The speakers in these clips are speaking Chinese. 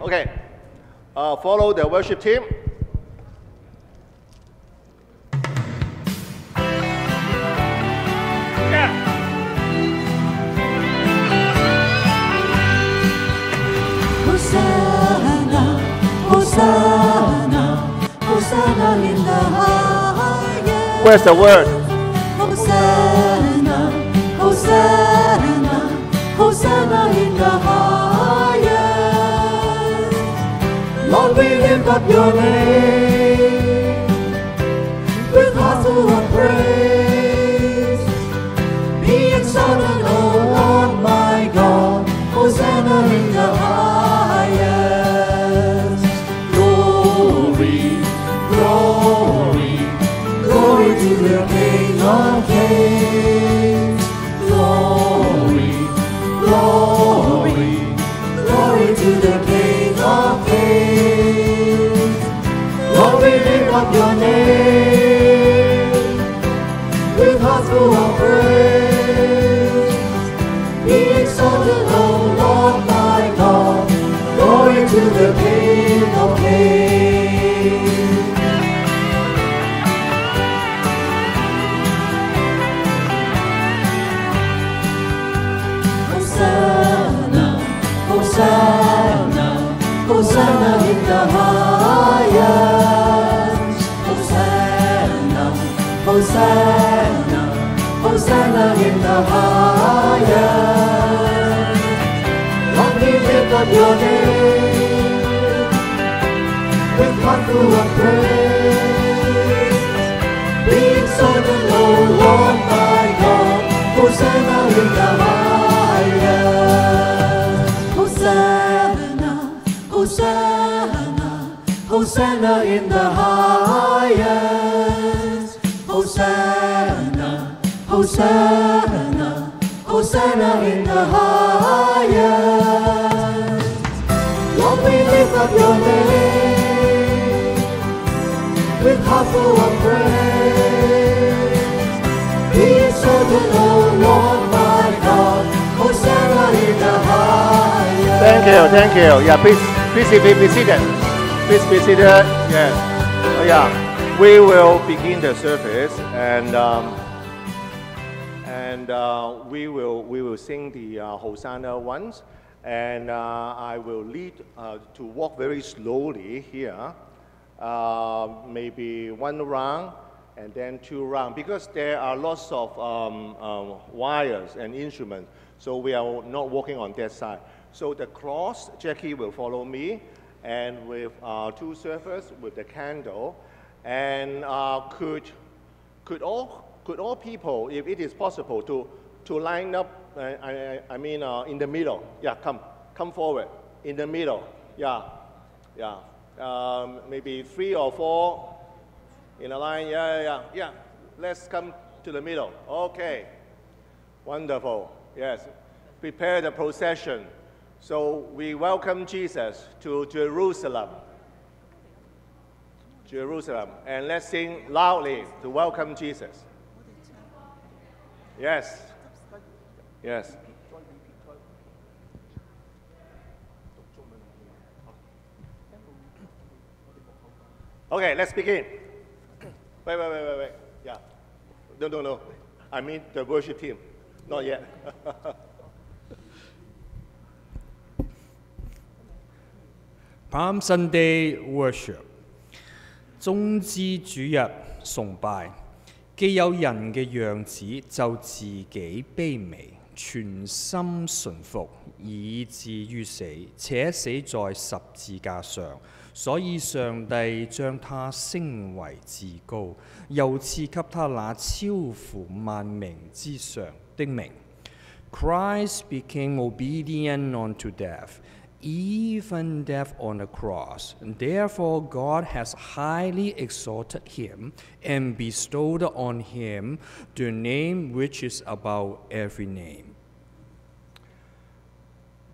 Okay, uh, follow the worship team. Where's the word? Your name Be exalted, O Lord my God, Hosanna in the highest. Hosanna, Hosanna, Hosanna in the highest. Hosanna, Hosanna, Hosanna in the highest. Lord, we lift up your name with heart full of praise. Be exalted, O Lord my God, Hosanna in the highest. Thank you, thank you. Yeah, please, please be, be seated. Please be seated. Yes. Oh, yeah. We will begin the service and um, and uh, we will the uh, Hosanna once, and uh, I will lead uh, to walk very slowly here, uh, maybe one round and then two round because there are lots of um, um, wires and instruments, so we are not walking on that side. So the cross, Jackie will follow me, and with two servers with the candle, and could could all could all people, if it is possible, to to line up? I, I, I mean, uh, in the middle. Yeah, come come forward in the middle. Yeah, yeah. Um, maybe three or four in a line. Yeah, yeah, yeah. Yeah. Let's come to the middle. Okay. Wonderful. Yes. Prepare the procession. So we welcome Jesus to Jerusalem. Jerusalem. And let's sing loudly to welcome Jesus. Yes. Yes. Okay, let's begin. Wait, wait, wait, wait, wait. Yeah. No, no, no. I mean the worship team. Not yet. Palm Sunday worship，中之主日崇拜，既有人嘅樣子，就自己卑微，全心顺服，以至于死，且死在十字架上。所以上帝将他升为至高，又赐给他那超乎万名之上的名。Christ became obedient unto death, even death on the cross. Therefore, God has highly exalted him and bestowed on him the name which is above every name.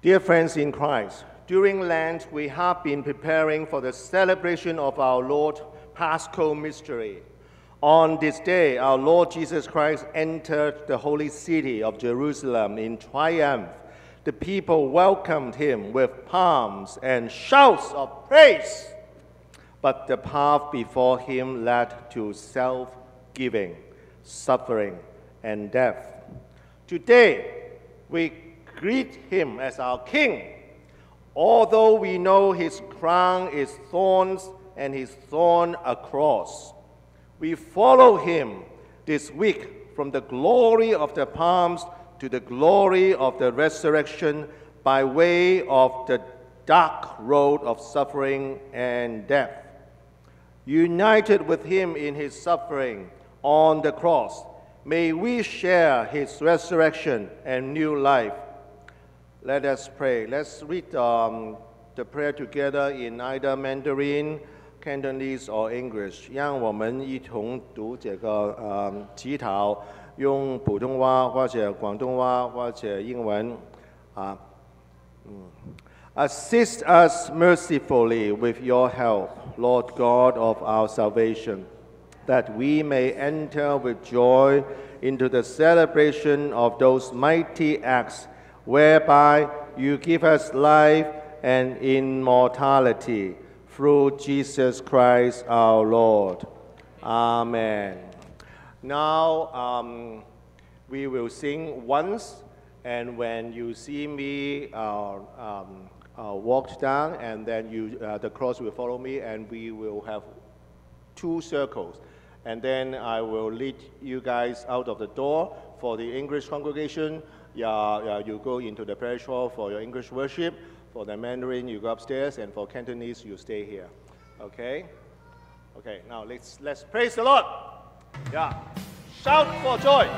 Dear friends in Christ, during Lent, we have been preparing for the celebration of our Lord Paschal mystery. On this day, our Lord Jesus Christ entered the holy city of Jerusalem in triumph The people welcomed him with palms and shouts of praise. But the path before him led to self giving, suffering, and death. Today, we greet him as our king. Although we know his crown is thorns and his thorn a cross, we follow him this week from the glory of the palms to the glory of the resurrection by way of the dark road of suffering and death. United with him in his suffering on the cross, may we share his resurrection and new life. Let us pray. Let's read um, the prayer together in either Mandarin, Cantonese, or English. 让我们一同读这个呃祈祷，用普通话或者广东话或者英文啊。嗯 Assist us mercifully with your help, Lord God of our salvation, that we may enter with joy into the celebration of those mighty acts whereby you give us life and immortality through Jesus Christ our Lord. Amen. Now um, we will sing once, and when you see me uh, um, uh, walk down, and then you, uh, the cross will follow me, and we will have two circles. And then I will lead you guys out of the door for the English congregation. Yeah, you go into the parish hall for your English worship. For the Mandarin, you go upstairs, and for Cantonese, you stay here. Okay? Okay, now let's, let's praise the Lord. Yeah. Shout for joy.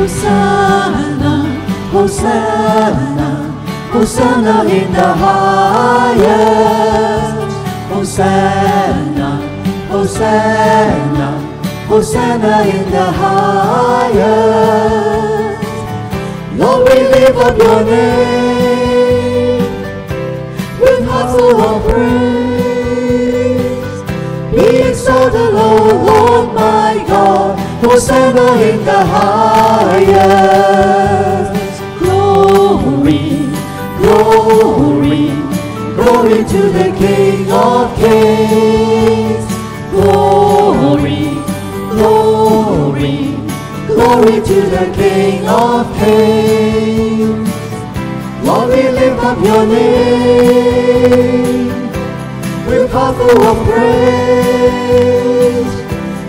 Hosanna, Hosanna, Hosanna in the highest. Hosanna, Hosanna, Hosanna in the highest. Lord, we lift up your name with hearts full of praise. Be exalted, Lord, Lord my God, Hosanna in the highest. Glory, glory, glory to the King of Kings. Glory, glory, glory to the King of Kings. Lord, we lift up your name with heart full of praise.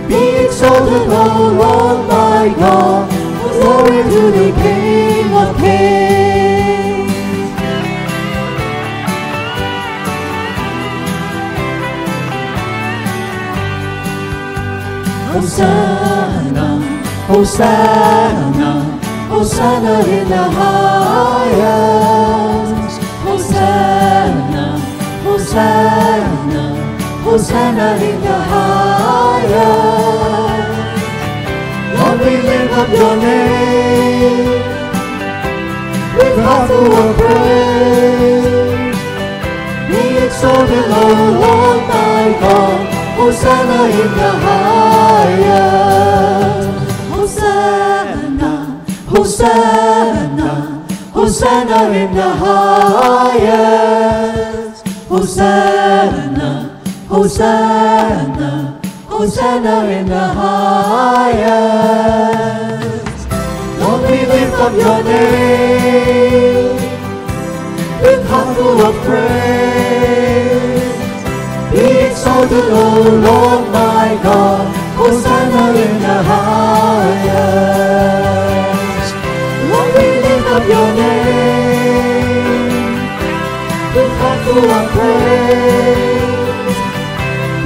Be exalted, O Lord my God, glory to the King of Kings. Hosanna, Hosanna, Hosanna in the highest. Hosanna, Hosanna, Hosanna in the highest. Lord, we lift up your name with heart full of praise. Be exalted, O Lord my God, Hosanna in the highest. Hosanna, Hosanna, Hosanna in the highest. Hosanna, Hosanna, Hosanna in the highest. Lord, we lift up your name with heart full of praise. Be exalted, O Lord my God, Hosanna in the highest. Lord, we lift up your name with heartful of praise.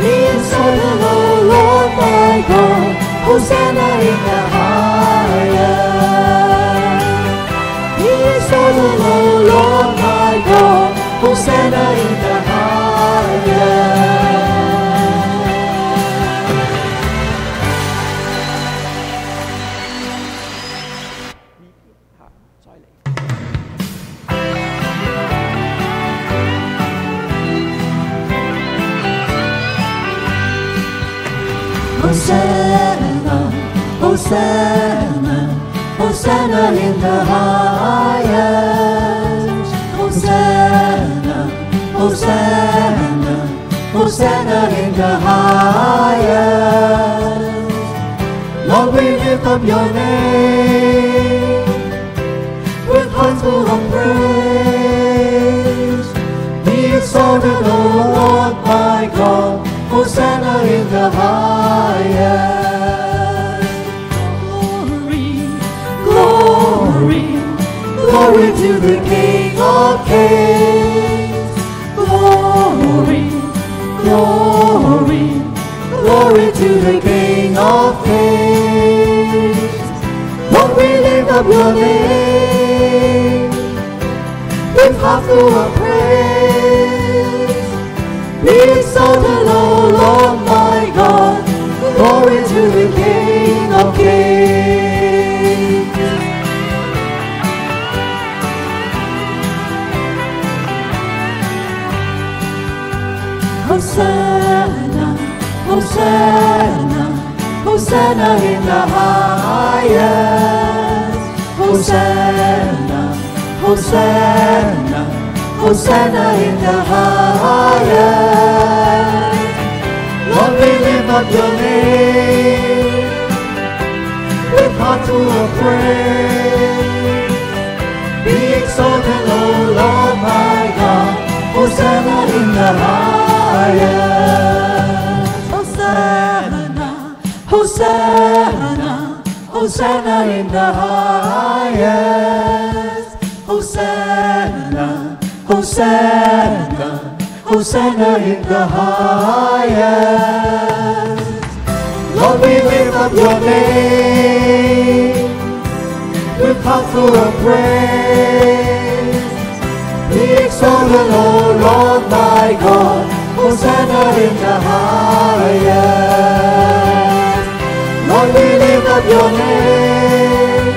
Be exalted, O Lord my God, Hosanna in the highest. Be exalted, O Lord my God, Hosanna in Hosanna, Hosanna in the highest. Hosanna, Hosanna, Hosanna in the highest. Lord, we lift up your name with hearts full of praise. Be exalted, O Lord my God, Hosanna in the highest. To the King of Kings. Glory, glory, glory to the King of Kings. Lord, we lift up your name with hearts full of praise. Be exalted, O Lord my God, glory to the King of Kings. Hosanna, Hosanna in the highest. Hosanna, Hosanna, Hosanna in the highest. Lord, we lift up your name with hearts full of praise. Be exalted, O Lord my God, Hosanna in the highest. Hosanna, Hosanna in the highest. Hosanna, Hosanna, Hosanna in the highest. Lord, we lift up your name with hearts full of praise. Be exalted, O Lord my God, Hosanna in the highest. Lord, we lift up your name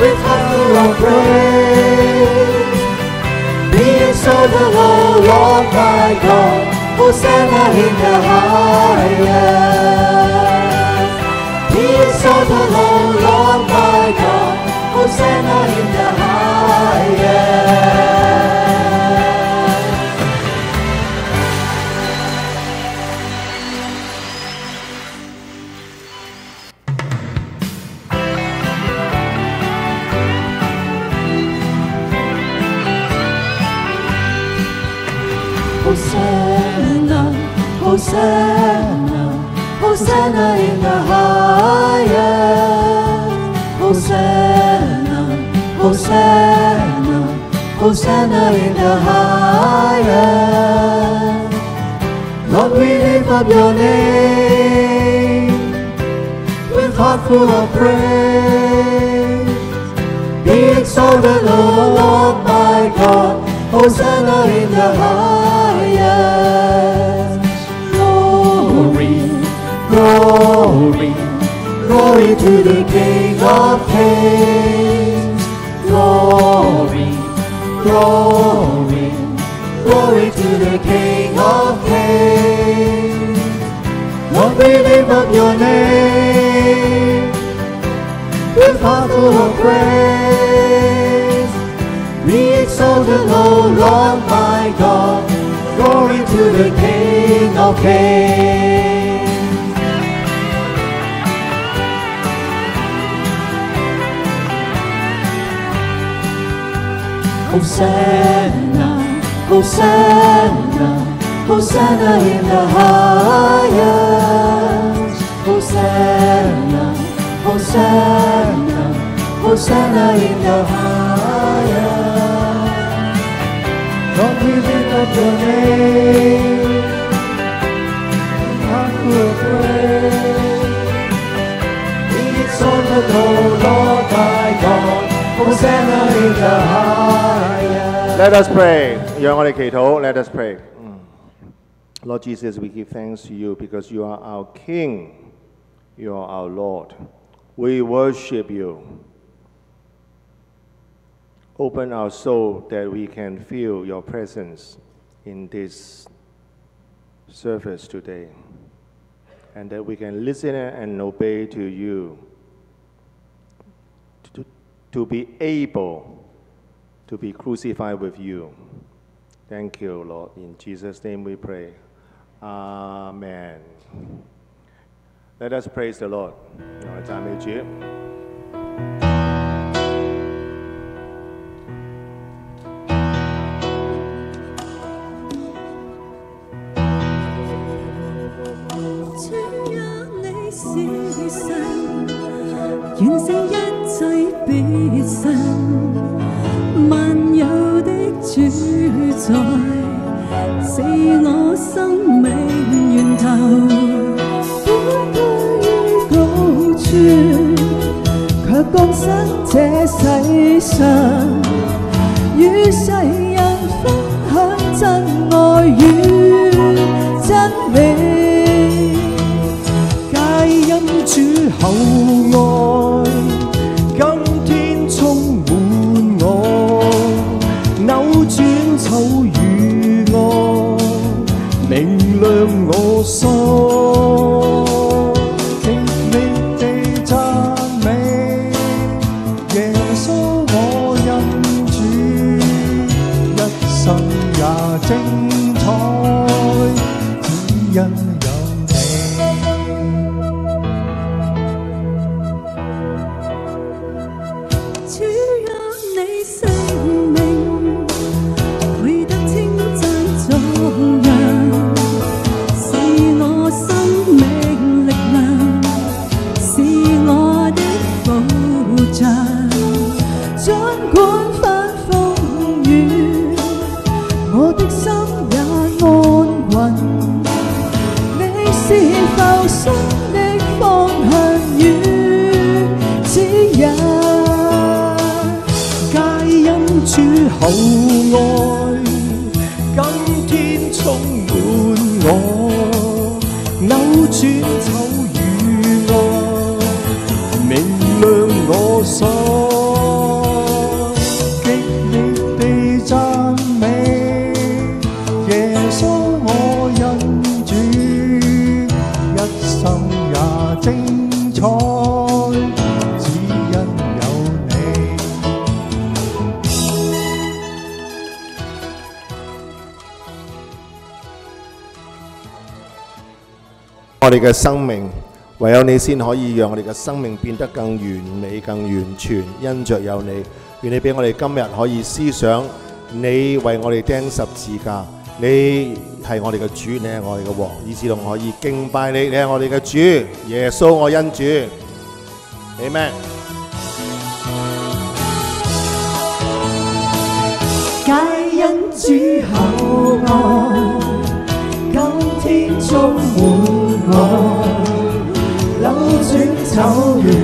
with hearts full of praise. Be exalted, O Lord my God, Hosanna in the highest. Be exalted, O Lord my God, Hosanna in the highest. Hosanna, Hosanna in the highest. Hosanna, Hosanna, Hosanna in the highest. Lord, we lift up your name with heart full of praise. Be exalted, O Lord my God, Hosanna in the highest. Glory to the King of Kings. Glory, glory, glory to the King of Kings. Lord, we lift up your name with heart full of praise. Be exalted, O Lord my God, glory to the King of Kings. Hosanna, Hosanna, Hosanna in the highest. Hosanna, Hosanna, Hosanna in the highest. Lord, we lift up your name. Heart full of praise. Be exalted, O Lord Hosanna in the highest. Let us pray，让我哋祈祷。Let us pray。Lord Jesus, we give thanks to you because you are our King, you are our Lord. We worship you. Open our soul that we can feel your presence in this service today. and that we can listen and obey to you. To, to be able to be crucified with you. Thank you, Lord. In Jesus' name we pray. Amen. Let us praise the Lord. 我哋赞美主。主 哋嘅生命，唯有你先可以让我哋嘅生命变得更完美、更完全。因着有你，愿你俾我哋今日可以思想，你为我哋钉十字架，你係我哋嘅主，你係我哋嘅王，以至到可以敬拜你，你係我哋嘅主，耶稣我恩主，Amen。皆因主厚愛，今天轉醜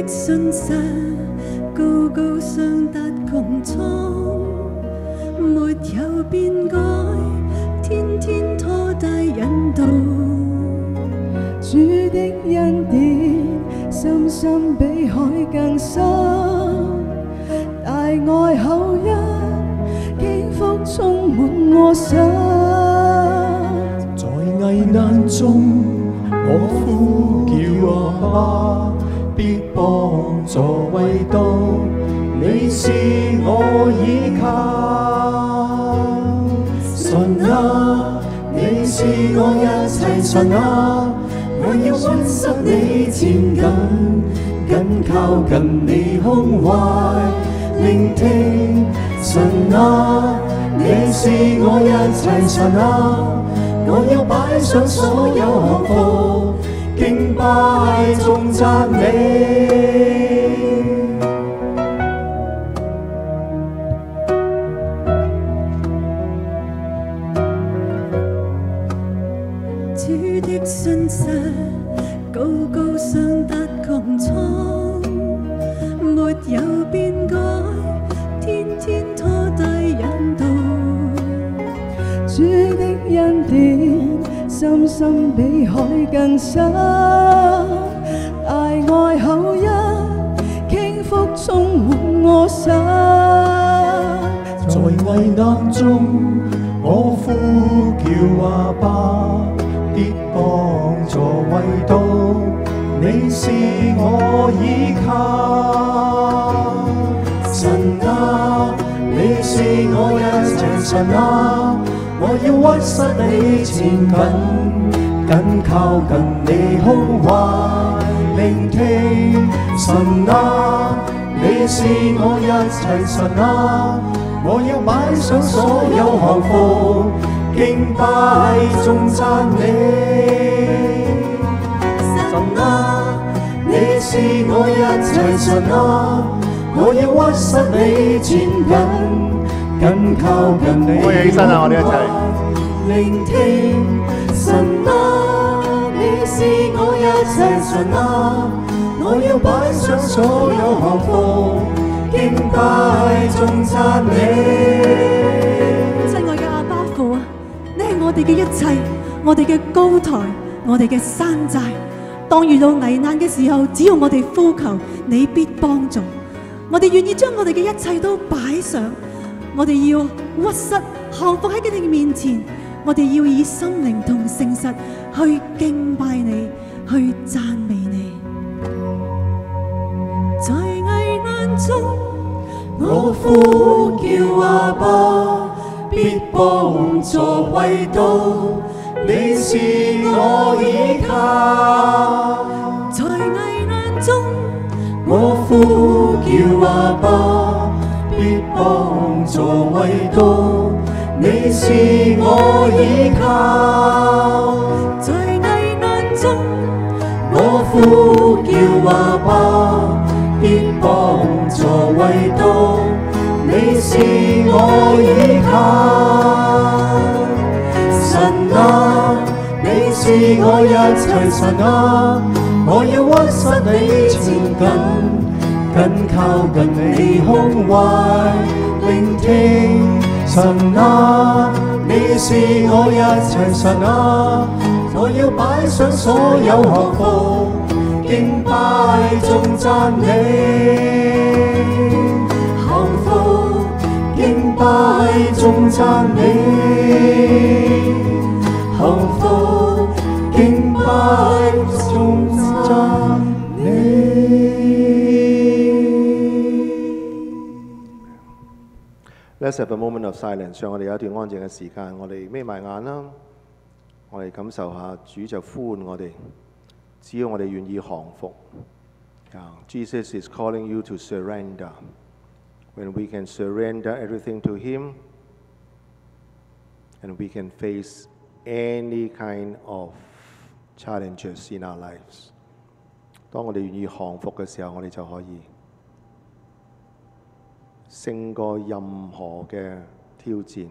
的信實高高上達穹蒼，沒有变改，天天拖帶引導。主的恩典深深比海更深，大愛厚恩，經福充滿我心。在危難中，我呼叫阿爸，幫助為到你是我依靠。神啊，你是我一切神啊，我要屈膝你前緊，緊靠近你胸懷，聆聽神啊，你是我一切神啊。我要擺上所有幸福，敬拜颂赞你。心比海更深，大愛厚恩傾覆充滿我心。在危難中，我呼叫阿爸，跌帮助為到你是我依靠。神啊，你是我一切神啊，我要屈膝你前緊，緊靠近你胸懷，聆聽神啊，你是我一切神啊。我要擺上所有項服，敬拜頌讚你。神啊，你是我一切神啊，我要屈膝你前緊，緊靠近你。可以起身啦我哋一齊聆聽神啊，你是我一切神啊，我要擺上所有項服。敬拜頌讚你。親愛嘅阿巴父啊，你係我哋嘅一切，我哋嘅高台，我哋嘅山寨。當遇到危難嘅時候，只要我哋呼求，你必幫助。我哋願意將我哋嘅一切都擺上，我哋要屈膝降服喺佢哋面前，我哋要以心靈同誠實去敬拜你，去讚美你。在危難中，我呼叫阿爸，必幫助为到你是我依靠。在危難中，我呼叫阿爸，必幫助为到你是我依靠。在危难中，我呼叫阿爸，必帮助為到你是我依靠。神啊，你是我一切神啊，我要屈膝你前紧紧靠近你胸懷，聆聽神啊，你是我一切神啊，我要擺上所有項服，敬拜頌讚你。項服敬拜頌讚你，項服敬拜 Let's have a moment of silence，让我哋有一段安静嘅时间，我哋眯埋眼啦，我哋感受下主就呼唤我哋，只要我哋愿意降服。啊，Jesus is calling you to surrender. When we can surrender everything to Him, and we can face any kind of challenges in our lives. 当我哋愿意降服嘅时候，我哋就可以 勝過任何嘅挑戰。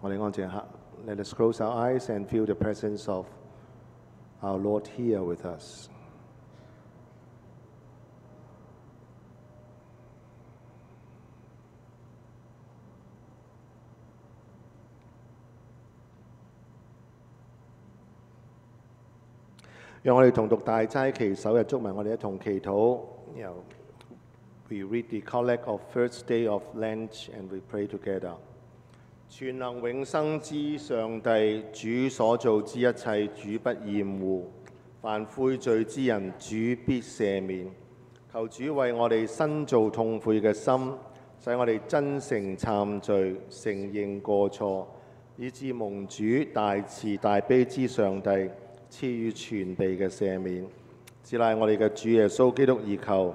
我哋安靜下，Let us close our eyes and feel the presence of our Lord here with us. 讓我哋同讀大齋祈首日祝文，我哋一同祈禱。We read the collect of first day of Lent and we pray together. 全能永生之上帝，主所做之一切，主不厭惡。凡悔罪之人，主必赦免。求主为我哋新造痛悔嘅心，使我哋真诚忏罪，承认过错，以致蒙主大慈大悲之上帝赐予全地嘅赦免。只賴我哋嘅主耶穌基督而求，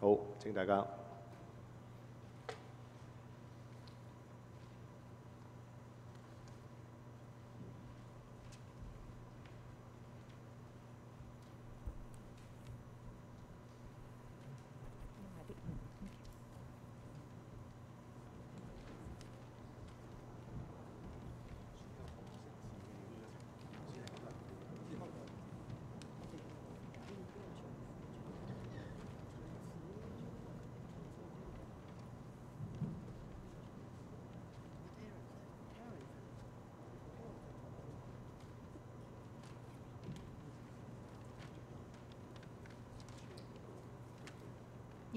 好，请大家。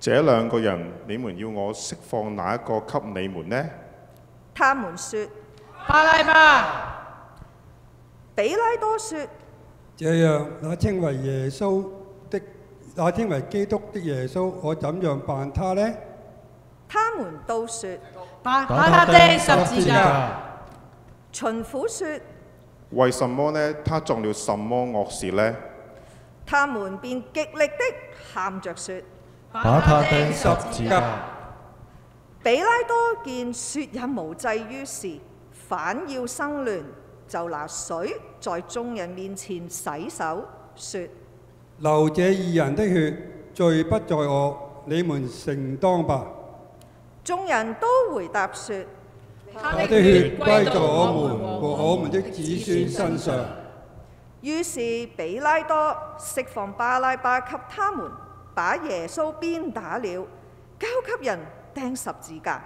這兩個人，你們要我釋放哪一個給你們呢？他們說：巴拉巴。比拉多說：這樣，那稱為耶穌的，那稱為基督的耶穌，我怎樣辦他呢？他們都說：把他釘十字架。巡撫說：為什麼呢？他做了什麼惡事呢？他們便極力的喊着說：把他釘十字架。比拉多見說也無濟於事，反要生亂，就拿水在眾人面前洗手，說：流這二人的血，罪不在我，你們承當吧。眾人都回答說：他的血歸在我們和我們的子孫身上。於是比拉多釋放巴拉巴給他們，把耶穌鞭打了，交給人釘十字架。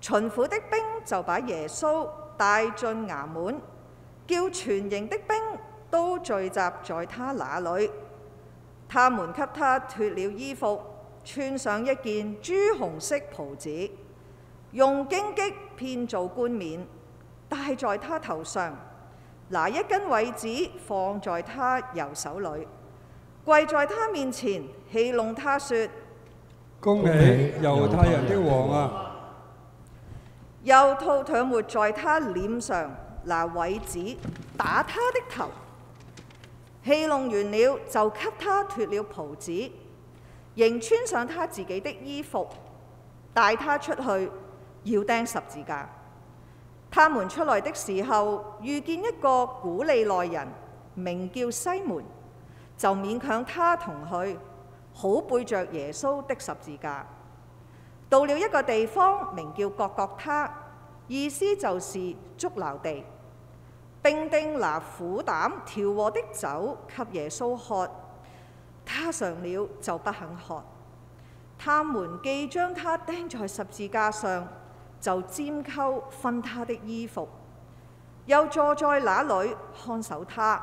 巡撫的兵就把耶穌帶進衙門，叫全營的兵都聚集在他那裏。他們給他脱了衣服，穿上一件朱紅色袍子，用荆棘編做冠冕戴在他頭上，拿一根位子放在他右手裏，跪在他面前戲弄他說：恭喜猶太人的王啊！又吐唾沫在他臉上，拿葦子打他的頭。戲弄完了，就給他脱了袍子，仍穿上他自己的衣服，帶他出去，要釘十字架。他們出來的時候，遇見一個古利奈人，名叫西門，就勉強他同去，好背着耶穌的十字架。到了一個地方，名叫各各他，意思就是足撓地。兵丁拿苦膽調和的酒給耶穌喝，他嘗了就不肯喝。他們既將他釘在十字架上，就拈鬮分他的衣服，又坐在那裏看守他。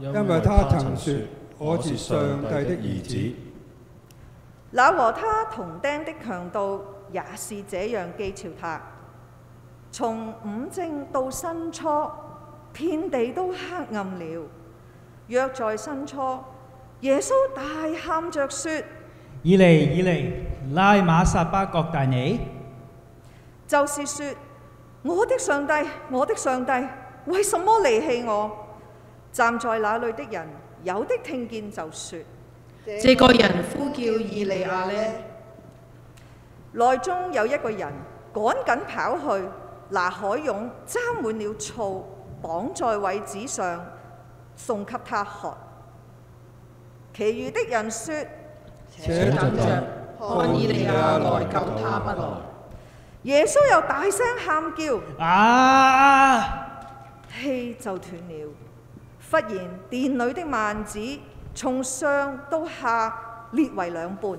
因為他曾說我是上帝的兒子。那和他同釘的強盜也是這樣譏誚他。從午正到申初，遍地都黑暗了。約在申初，耶穌大喊着說：以利以利，拉馬撒巴各大尼。就是說，我的上帝，我的上帝，為什麼離棄我？站在那裏的人，有的聽見就說：這個人呼叫以利亞呢？內中有一個人趕緊跑去，拿海湧沾滿了醋，綁在位子上，送給他喝。其餘的人說：且等着，看以利亞來救他不來。耶穌又大聲喊叫：啊！氣就斷了。忽然殿裏的幔子從上到下裂為兩半，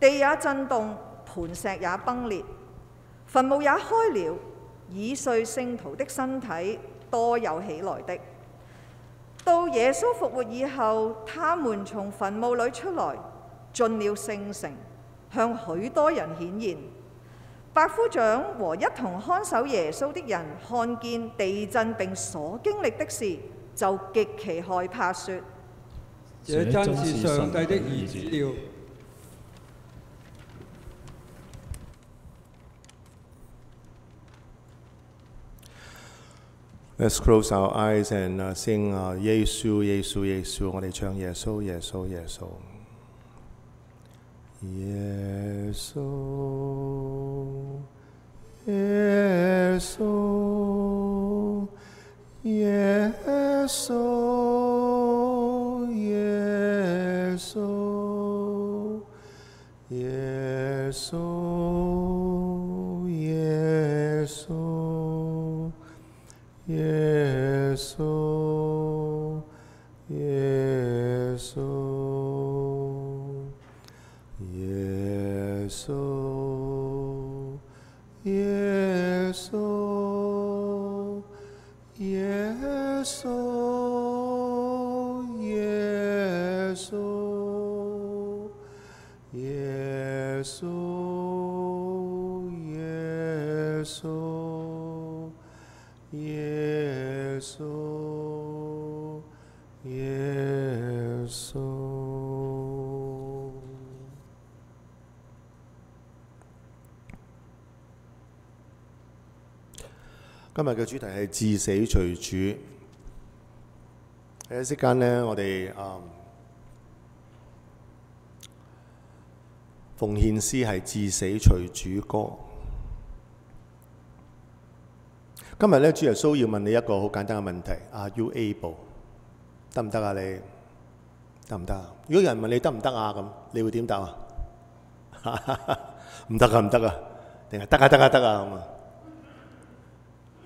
地也震動，磐石也崩裂，墳墓也開了。已碎聖徒的身體多有起來的。到耶穌復活以後，他們從墳墓裏出來，進了聖城，向許多人顯現。白夫長和一同看守耶穌的人看見地震並所經歷的事，就極其害怕，說：這真是上帝的兒子了。Let's close our eyes and uh, sing uh, 耶穌耶穌耶穌，我哋唱耶穌耶穌耶穌。耶穌耶穌耶穌耶穌耶穌耶穌。耶穌，耶稣，耶稣。耶稣，耶稣。今日嘅主題係至死隨主。喺一息間呢，我哋嗯奉獻詩係至死隨主歌。今日咧，主耶穌要問你一個好簡單嘅問題：Are you able？得唔得啊？你得唔得啊？如果有人問你得唔得啊，咁你會點答啊？唔得啊，唔得啊，定係得啊，得啊，得啊咁啊？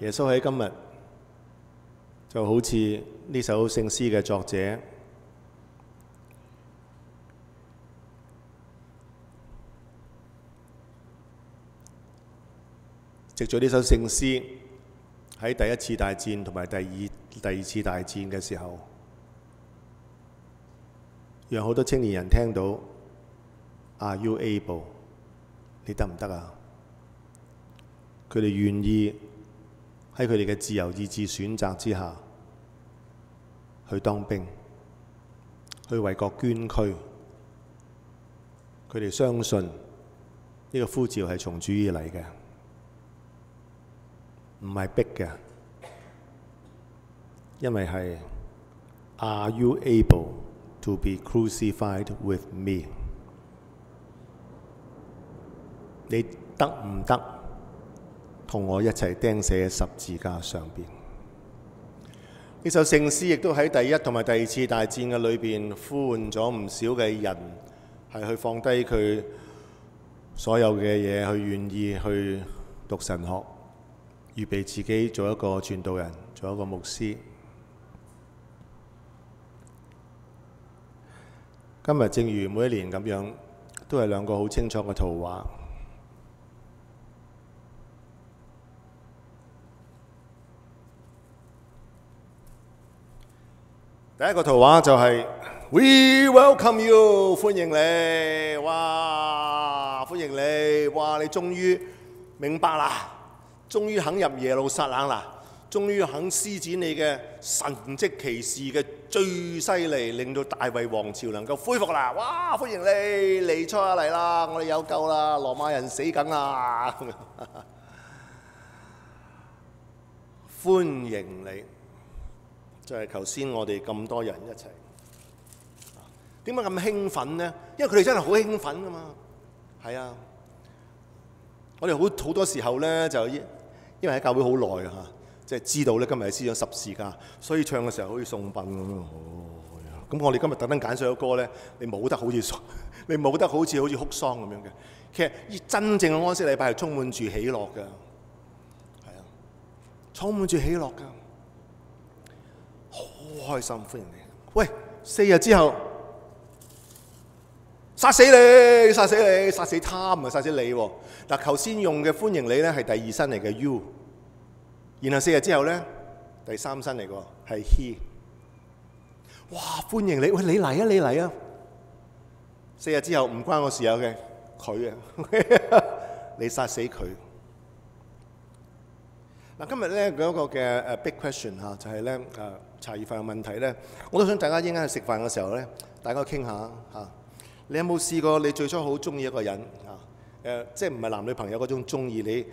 耶穌喺今日就好似呢首聖詩嘅作者，藉咗呢首聖詩喺第一次大戰同埋第二第二次大戰嘅時候，讓好多青年人聽到 Are you able？你得唔得啊？佢哋願意喺佢哋嘅自由意志選擇之下，去當兵，去為國捐軀。佢哋相信呢個呼召係從主而嚟嘅，唔係逼嘅，因為係 Are you able to be crucified with me？你得唔得同我一齊釘死喺十字架上邊？呢首聖詩亦都喺第一同埋第二次大戰嘅裏邊呼喚咗唔少嘅人，係去放低佢所有嘅嘢，去願意去讀神學，預備自己做一個傳道人，做一個牧師。今日正如每一年咁樣，都係兩個好清楚嘅圖畫。第一個圖畫就係、We welcome you，歡迎你，哇，歡迎你，哇，你終於明白啦，終於肯入耶路撒冷啦，終於肯施展你嘅神蹟奇事嘅最犀利，令到大衛王朝能夠恢復啦，哇，歡迎你，嚟出嚟啦，我哋有救啦，羅馬人死緊啦，歡迎你。就係頭先我哋咁多人一齊，點解咁興奮呢？因為佢哋真係好興奮噶嘛，係啊！我哋好好多時候咧，就因為喺教會好耐嚇，即係知道咧今日係思想十字架，所以唱嘅時候好似送殯咁樣。咁我哋今日特登揀咗首歌咧，你冇得好似 你冇得好似好似哭喪咁樣嘅。其實真正嘅安息禮拜係充滿住喜樂嘅，係啊，充滿住喜樂㗎。好開心，歡迎你！喂，四日之後殺死你，殺死你，殺死他，唔係殺死你喎。嗱，頭先用嘅歡迎你咧係第二身嚟嘅 you，然後四日之後咧第三身嚟嘅係 he。哇，歡迎你！喂，你嚟啊，你嚟啊！四日之後唔關我事有嘅，佢啊，你殺死佢。嗱，今日咧嗰個嘅誒 big question 嚇，就係咧誒茶餘飯嘅問題咧，我都想大家應該去食飯嘅時候咧，大家傾下嚇。你有冇試過你最初好中意一個人？誒，即係唔係男女朋友嗰種中意你？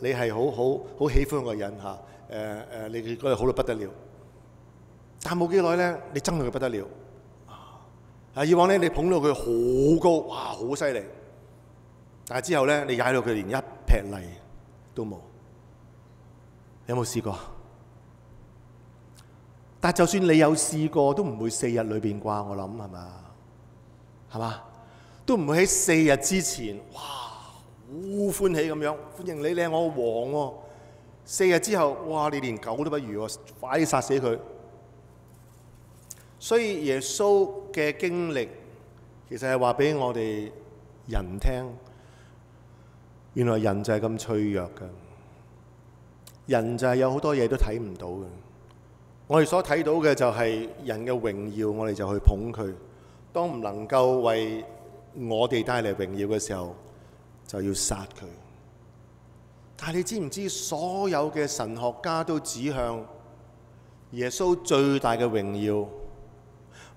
你係好好好喜歡個人嚇？誒誒，你覺得好到不得了，但冇幾耐咧，你憎佢不得了。啊，以往咧你捧到佢好高，哇，好犀利。但係之後咧，你踩到佢連一劈泥都冇。有冇試過？但就算你有試過，都唔會四日裏邊啩？我諗係嘛？係嘛？都唔會喺四日之前，哇！好歡喜咁樣歡迎你，你係我王、四日之後，哇！你連狗都不如喎，快啲殺死佢。所以耶穌嘅經歷，其實係話俾我哋人聽，原來人就係咁脆弱㗎。人就係有好多嘢都睇唔到嘅，我哋所睇到嘅就係人嘅榮耀，我哋就去捧佢。當唔能夠為我哋帶嚟榮耀嘅時候，就要殺佢。但系你知唔知所有嘅神學家都指向耶穌最大嘅榮耀，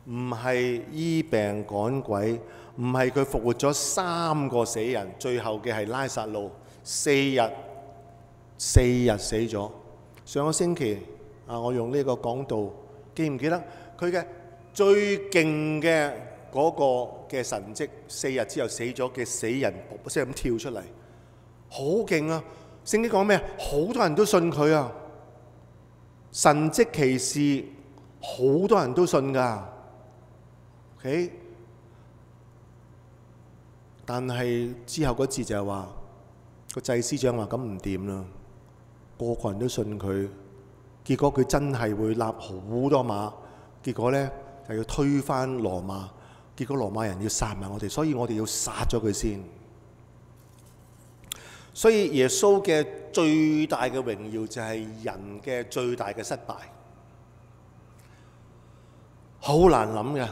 唔係醫病趕鬼，唔係佢復活咗三個死人，最後嘅係拉撒路四日。四日死咗，上個星期啊，我用呢個講道，記唔記得佢嘅最勁嘅嗰個嘅神蹟？四日之後死咗嘅死人，卜聲咁跳出嚟，好勁啊！聖經講咩？好多人都信佢啊！神蹟奇事，好多人都信噶。OK，但係之後嗰節就係話個祭司長話咁唔掂啦，個個人都信佢，結果佢真係會立好多馬，結果呢，就要推翻羅馬，結果羅馬人要殺埋我哋，所以我哋要殺咗佢先。所以耶穌嘅最大嘅榮耀就係人嘅最大嘅失敗，好難諗嘅。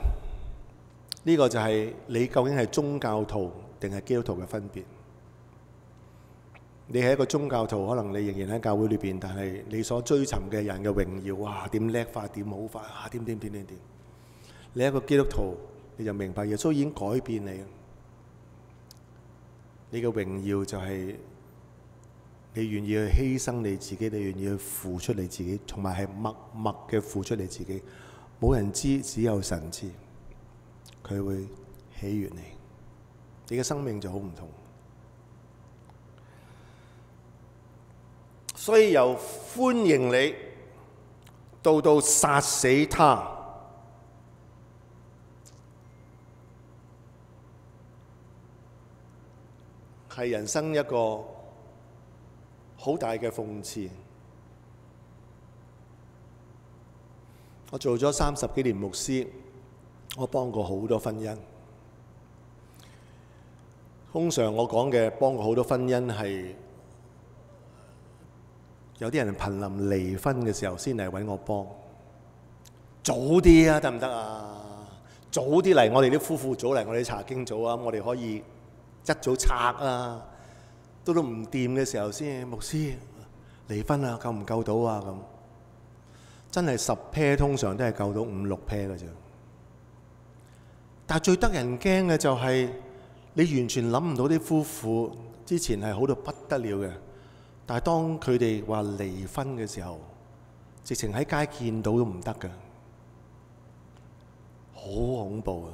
呢個就係你究竟係宗教徒定係基督徒嘅分別。你係一個宗教徒，可能你仍然喺教會裏邊，但係你所追尋嘅人嘅榮耀，哇點叻法，點好法，啊點點點點點。你係一個基督徒，你就明白耶穌已經改變你。你嘅榮耀就係你願意去犧牲你自己，你願意去付出你自己，同埋係默默嘅付出你自己。冇人知，只有神知。佢會喜悦你，你嘅生命就好唔同。所以由歡迎你到到殺死他，係人生一個好大嘅諷刺。我做咗三十幾年牧師。我幫過好多婚姻，通常我講嘅幫過好多婚姻係有啲人瀕臨離婚嘅時候先嚟揾我幫，早啲啊得唔得啊？早啲嚟，我哋啲夫婦早嚟，我哋查經組啊，我哋可以一早拆啊，到到唔掂嘅時候先，牧師離婚啊，救唔救到啊？咁真係十 pair 通常都係救到五六 pair 嘅啫。但係最得人驚嘅就係你完全諗唔到啲夫婦之前係好到不得了嘅，但係當佢哋話離婚嘅時候，直情喺街見到都唔得㗎，好恐怖！啊，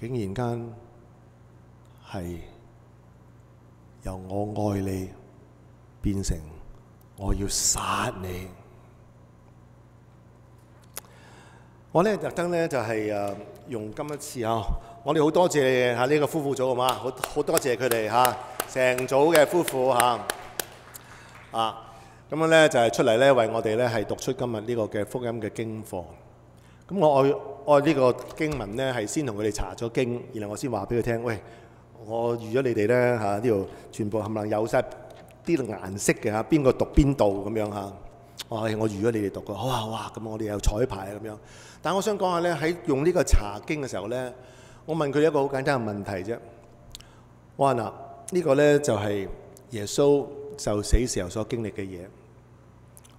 竟然間係由我愛你變成我要殺你。我咧特登咧就係誒用今一次啊，我哋好多謝嚇呢個夫婦組啊嘛，好好多謝佢哋嚇，成組嘅夫婦嚇啊，咁樣咧就係出嚟咧為我哋咧係讀出今日呢個嘅福音嘅經課。咁我愛我呢個經文咧係先同佢哋查咗經，然後我先話俾佢聽，喂，我預咗你哋咧嚇呢度全部冚唪唥有晒啲顏色嘅嚇，邊個讀邊度咁樣嚇。我係我預咗你哋讀嘅，好啊好啊，咁我哋有彩排咁樣。但我想講下咧，喺用呢個查經嘅時候咧，我問佢一個好簡單嘅問題啫。我話嗱，呢個咧就係耶穌受死時候所經歷嘅嘢。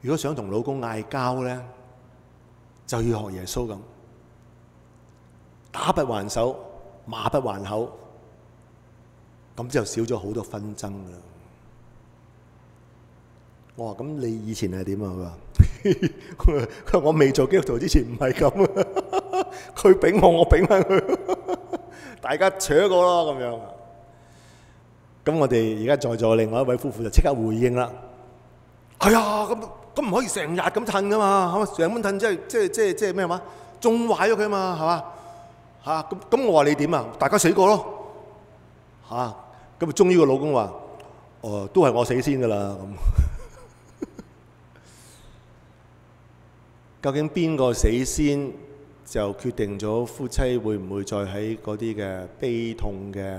如果想同老公嗌交咧，就要學耶穌咁，打不還手，罵不還口，咁就少咗好多紛爭啦。我話咁你以前係點啊？佢話。佢話我未做基督徒之前唔係咁啊，佢俾我，我俾翻佢，大家扯過咯咁樣。咁我哋而家在座另外一位夫婦就即刻回應啦。係啊，咁咁唔可以成日咁褪噶嘛，係嘛？成日咁褪即係即係即係即係咩話？縱壞咗佢嘛，係嘛？嚇咁咁我話你點啊？大家死過咯嚇。咁啊，終於個老公話：哦，都係我死先噶啦咁。究竟邊個死先，就決定咗夫妻會唔會再喺嗰啲嘅悲痛嘅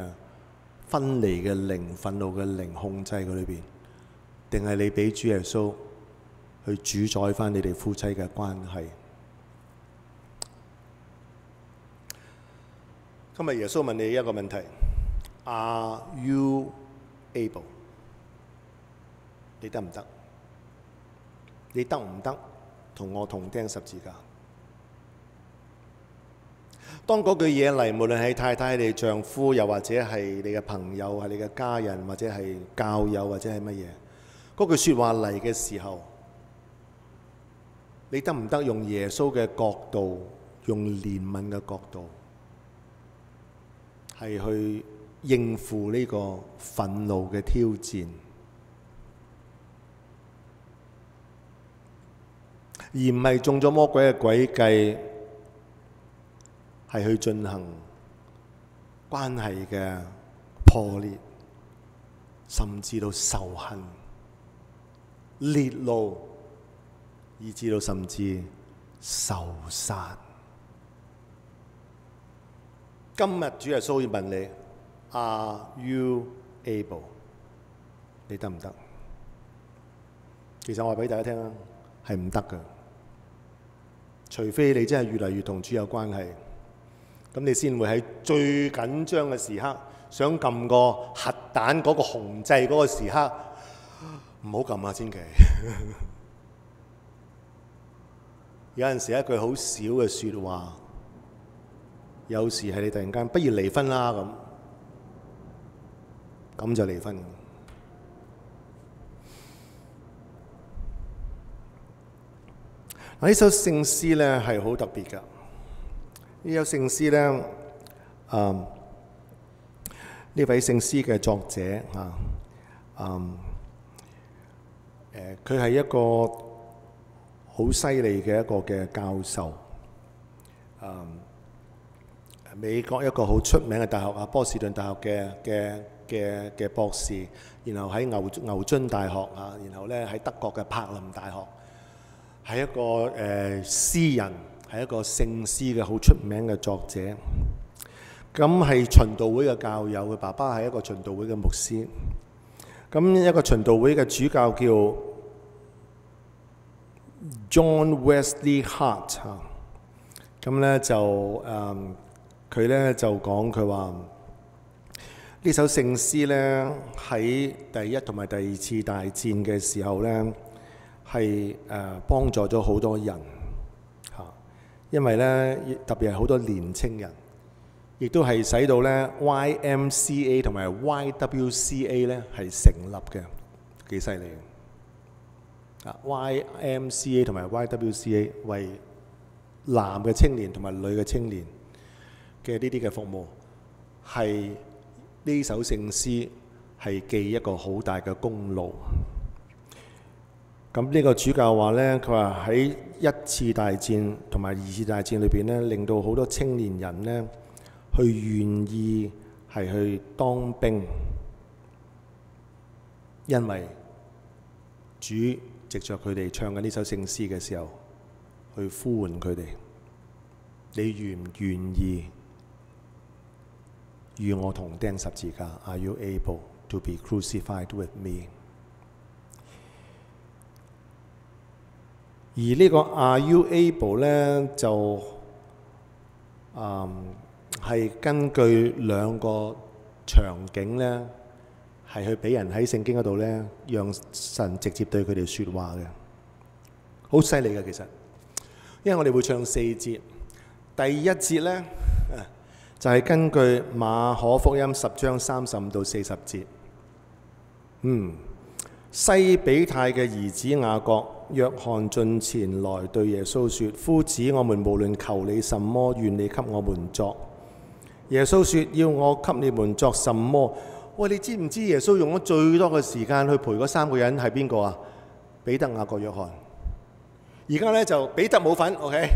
分離嘅靈、憤怒嘅靈控制嗰裏邊，定係你俾主耶穌去主宰翻你哋夫妻嘅關係？今日耶穌問你一個問題：Are you able？你得唔得？你得唔得？同我同釘十字架。當嗰句嘢嚟，無論係太太、你丈夫，又或者係你嘅朋友、係你嘅家人，或者係教友，或者係乜嘢，嗰句説話嚟嘅時候，你得唔得用耶穌嘅角度，用憐憫嘅角度，係去應付呢個憤怒嘅挑戰？而唔係中咗魔鬼嘅詭計，係去進行關係嘅破裂，甚至到仇恨、裂怒，以至到甚至受殺。今日主耶穌要問你：Are you able？你得唔得？其實我話俾大家聽啊，係唔得㗎。除非你真係越嚟越同主有關係，咁你先會喺最緊張嘅時刻，想撳個核彈嗰個紅掣嗰個時刻，唔好撳啊！千祈。有陣時一句好少嘅説話，有時係你突然間不如離婚啦咁，咁就離婚。呢首聖詩咧係好特別噶。呢首聖詩咧，嗯，呢位聖詩嘅作者啊，嗯，誒，佢係一個好犀利嘅一個嘅教授，嗯，美國一個好出名嘅大學啊，波士頓大學嘅嘅嘅嘅博士，然後喺牛牛津大學啊，然後咧喺德國嘅柏林大學。係一個誒、呃、詩人，係一個聖詩嘅好出名嘅作者。咁係循道會嘅教友，佢爸爸係一個循道會嘅牧師。咁一個循道會嘅主教叫 John Wesley Hart 嚇。咁咧就誒，佢、咧就講佢話呢首聖詩咧喺第一同埋第二次大戰嘅時候咧。係誒幫助咗好多人嚇，因為咧特別係好多年青人，亦都係使到咧 YMCA 同埋 YWCA 咧係成立嘅，幾犀利啊！YMCA 同埋 YWCA 為男嘅青年同埋女嘅青年嘅呢啲嘅服務，係呢首聖詩係記一個好大嘅功勞。咁呢個主教話呢，佢話喺一次大戰同埋二次大戰裏邊呢，令到好多青年人呢去願意係去當兵，因為主藉着佢哋唱緊呢首聖詩嘅時候，去呼喚佢哋：你願唔願意與我同釘十字架？Are you able to be crucified with me？而呢個 Are you able 咧就啊係、根據兩個場景咧，係去俾人喺聖經嗰度咧，讓神直接對佢哋説話嘅，好犀利嘅其實。因為我哋會唱四節，第一節咧 就係、根據馬可福音十章三十五到四十節，嗯。西比泰嘅兒子雅各、約翰進前來對耶穌說：夫子，我們無論求你什麼，願你給我們作。耶穌說：要我給你們作什麼？喂，你知唔知耶穌用咗最多嘅時間去陪嗰三個人係邊個啊？彼得、雅各、約翰。而家咧就彼得冇份，OK？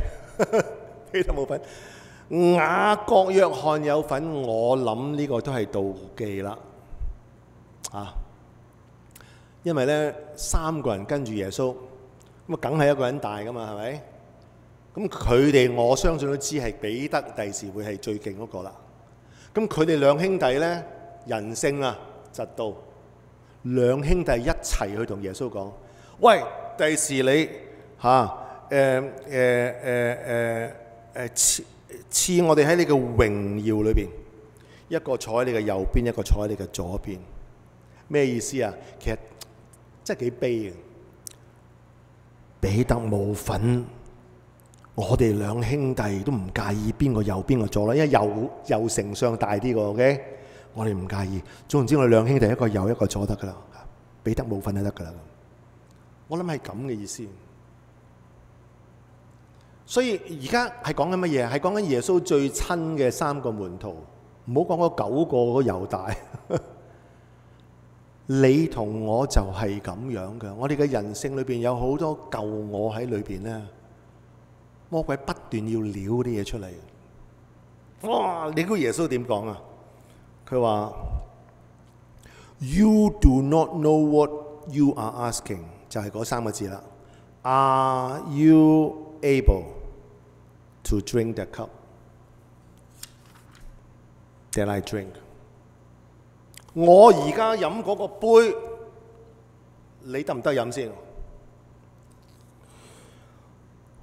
彼得冇份，雅各、約翰有份。我諗呢個都係妒忌啦，啊！因為咧三個人跟住耶穌，咁啊梗係一個人大噶嘛，係咪？咁佢哋我相信都知係彼得第時會係最勁嗰個啦。咁佢哋兩兄弟咧，人性啊，窒到兩兄弟一齊去同耶穌講：喂，第時你嚇誒誒誒誒誒賜賜我哋喺你嘅榮耀裏邊，一個坐喺你嘅右邊，一個坐喺你嘅左邊。咩意思啊？其實真係幾悲嘅。彼得冇份。我哋兩兄弟都唔介意邊個右邊個左啦，因為右右丞相大啲個，OK？我哋唔介意。總言之，我哋兩兄弟一個右一個左得噶啦，彼得冇份就得噶啦。我諗係咁嘅意思。所以而家係講緊乜嘢？係講緊耶穌最親嘅三個門徒，唔好講嗰九個嗰猶大。你同我就係咁樣嘅，我哋嘅人性裏邊有好多旧我喺裏邊咧。魔鬼不斷要撩啲嘢出嚟，哇！你估耶穌點講啊？佢話：You do not know what you are asking，就係嗰三個字啦。Are you able to drink the cup that I drink？我而家飲嗰個杯，你得唔得飲先？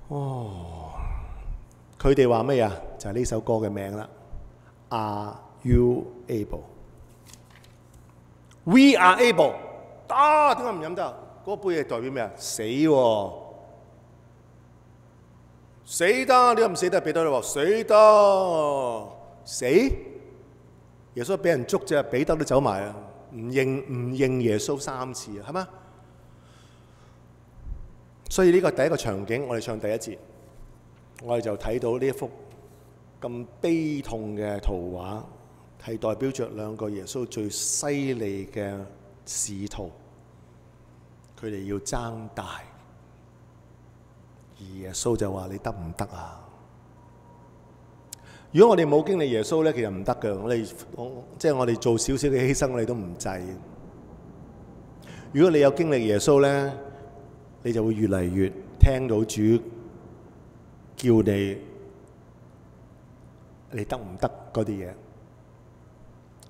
哦，佢哋話咩啊？就係呢首歌嘅名啦。啊 you able? We are able。得，點解唔飲得？嗰杯嘢代表咩啊？死喎，死得，點解唔死得？彼得你話死得，死。耶穌俾人捉啫，彼得都走埋啊，唔認唔認耶穌三次啊，係嘛？所以呢個第一個場景，我哋唱第一節，我哋就睇到呢一幅咁悲痛嘅圖畫，係代表着兩個耶穌最犀利嘅使徒，佢哋要爭大，而耶穌就話：你得唔得啊？如果我哋冇經歷耶穌咧，其實唔得嘅。我哋即係我哋做少少嘅犧牲，我哋都唔制。如果你有經歷耶穌咧，你就會越嚟越聽到主叫你，你得唔得嗰啲嘢？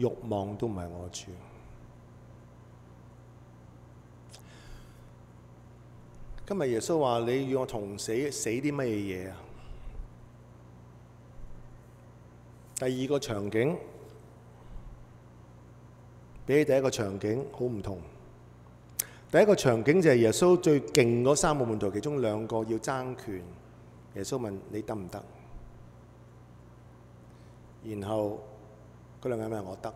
欲望都唔係我嘅主。今日耶穌話：你與我同死，死啲乜嘢嘢啊？第二個場景比起第一個場景好唔同。第一個場景就係耶穌最勁嗰三個門徒，其中兩個要爭權。耶穌問你得唔得？然後嗰兩個人話我得。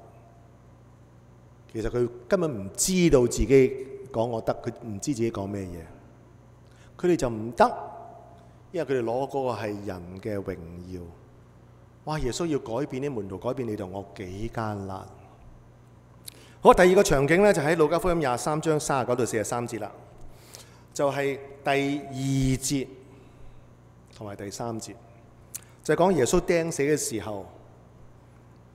其實佢根本唔知道自己講我得，佢唔知自己講咩嘢。佢哋就唔得，因為佢哋攞嗰個係人嘅榮耀。哇！耶穌要改變啲門徒，改變你同我幾艱難。好，第二個場景咧就喺路加福音廿三章三十九到四十三節啦，就係第二節同埋第三節，就係講耶穌釘死嘅時候，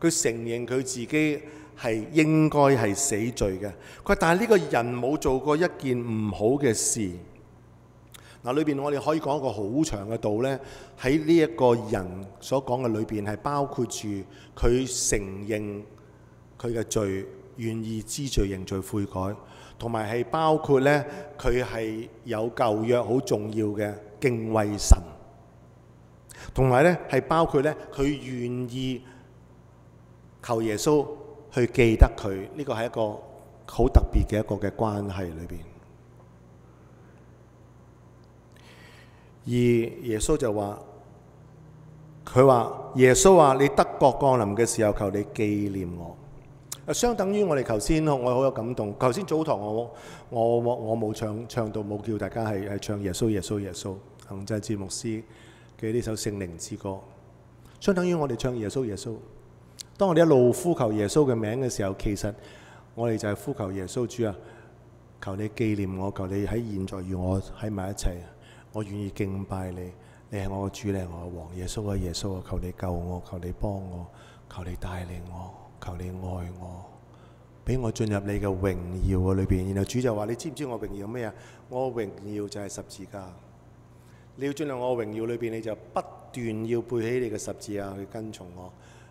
佢承認佢自己係應該係死罪嘅。佢但係呢個人冇做過一件唔好嘅事。嗱，裏邊我哋可以講一個好長嘅道呢，喺呢一個人所講嘅裏邊係包括住佢承認佢嘅罪，願意知罪認罪悔改，同埋係包括呢，佢係有舊約好重要嘅敬畏神，同埋呢係包括呢，佢願意求耶穌去記得佢，呢個係一個好特別嘅一個嘅關係裏邊。而耶穌就話：佢話耶穌話你德國降臨嘅時候，求你紀念我。相等於我哋頭先，我好有感動。頭先早堂我我我冇唱唱到冇叫大家係係唱耶穌耶穌耶穌。行祭節目師嘅呢首聖靈之歌，相等於我哋唱耶穌耶穌。當我哋一路呼求耶穌嘅名嘅時候，其實我哋就係呼求耶穌主啊！求你紀念我，求你喺現在與我喺埋一齊。我願意敬拜你，你係我嘅主，你係我嘅王。耶穌啊，耶穌啊，求你救我，求你幫我，求你帶領我，求你愛我，俾我進入你嘅榮耀嘅裏邊。然後主就話：你知唔知我榮耀咩啊？我榮耀就係十字架。你要進入我榮耀裏邊，你就不斷要背起你嘅十字架去跟從我。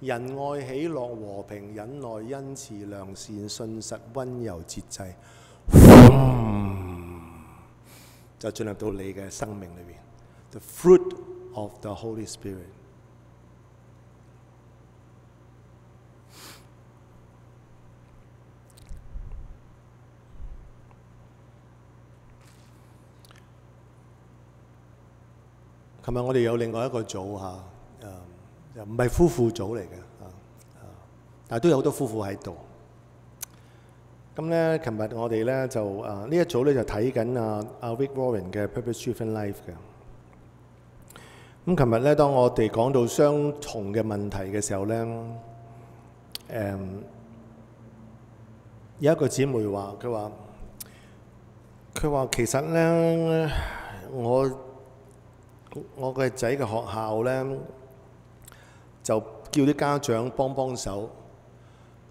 仁愛、喜樂、和平、忍耐、恩慈、良善、信實、温柔、節制，就進入到你嘅生命裏邊。The fruit of the Holy Spirit。琴日我哋有另外一個組嚇，又唔係夫婦組嚟嘅，啊，但係都有好多夫婦喺度。咁咧，琴日我哋咧就啊呢一組咧就睇緊啊阿 Rick Warren 嘅 Purpose Driven Life 嘅。咁琴日咧，當我哋講到相同嘅問題嘅時候咧，誒有一個姊妹話：佢話佢話其實咧，我我個仔嘅學校咧，就叫啲家長幫幫手，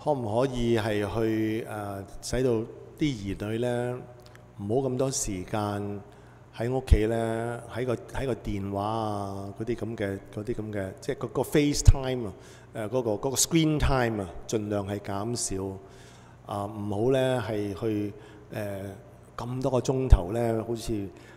可唔可以係去誒使到啲兒女咧唔好咁多時間喺屋企咧，喺個喺個電話啊嗰啲咁嘅嗰啲咁嘅，即係嗰個 FaceTime 啊，誒嗰個嗰個 Screen Time 啊，盡量係減少啊，唔好咧係去誒咁多個鐘頭咧，好似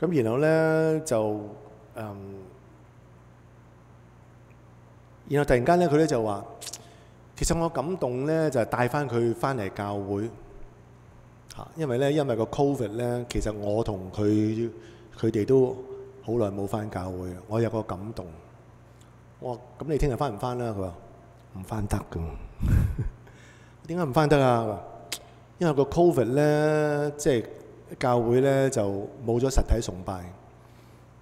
咁然後咧就嗯，然後突然間咧佢咧就話。其實我感動咧，就係帶翻佢翻嚟教會嚇，因為咧，因為個 Covid 咧，其實我同佢佢哋都好耐冇翻教會。我有個感動，我話咁你聽日翻唔翻啦？佢話唔翻得㗎。點解唔翻得啊？因為個 Covid 咧，即係教會咧就冇咗實體崇拜。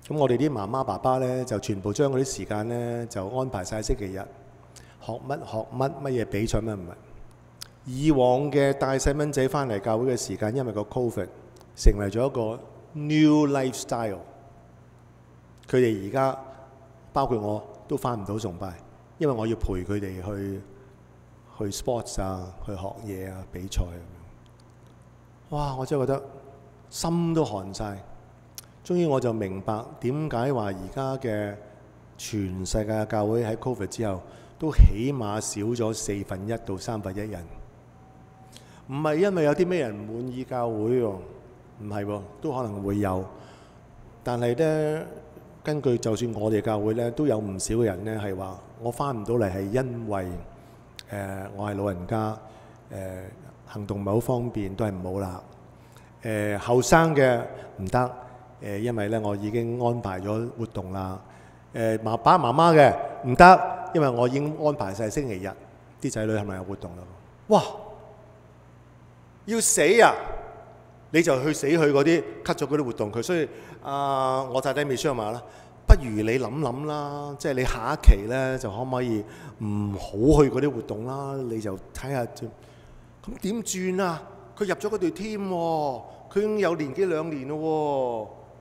咁我哋啲媽媽爸爸咧就全部將嗰啲時間咧就安排晒星期日。學乜學乜乜嘢比賽乜唔係？以往嘅帶細蚊仔翻嚟教會嘅時間，因為個 Covid 成為咗一個 new lifestyle。佢哋而家包括我都翻唔到崇拜，因為我要陪佢哋去去 sports 啊，去學嘢啊，比賽啊。哇！我真係覺得心都寒晒。終於我就明白點解話而家嘅全世界嘅教會喺 Covid 之後。都起碼少咗四分一到三分一人，唔係因為有啲咩人唔滿意教會喎，唔係喎，都可能會有。但係呢，根據就算我哋教會呢，都有唔少嘅人呢係話，我翻唔到嚟係因為誒、我係老人家，誒、行動唔係好方便，都係唔好啦。誒後生嘅唔得，誒因為咧我已經安排咗活動啦。誒爸爸媽媽嘅唔得，因為我已經安排晒星期日啲仔女係咪有活動啦？哇！要死啊！你就去死去嗰啲 cut 咗嗰啲活動佢，所以啊、我太太未相話啦，不如你諗諗啦，即係你下一期咧就可唔可以唔好去嗰啲活動啦？你就睇下咁點轉啊？佢入咗嗰隊 team 喎，佢已經有年幾兩年咯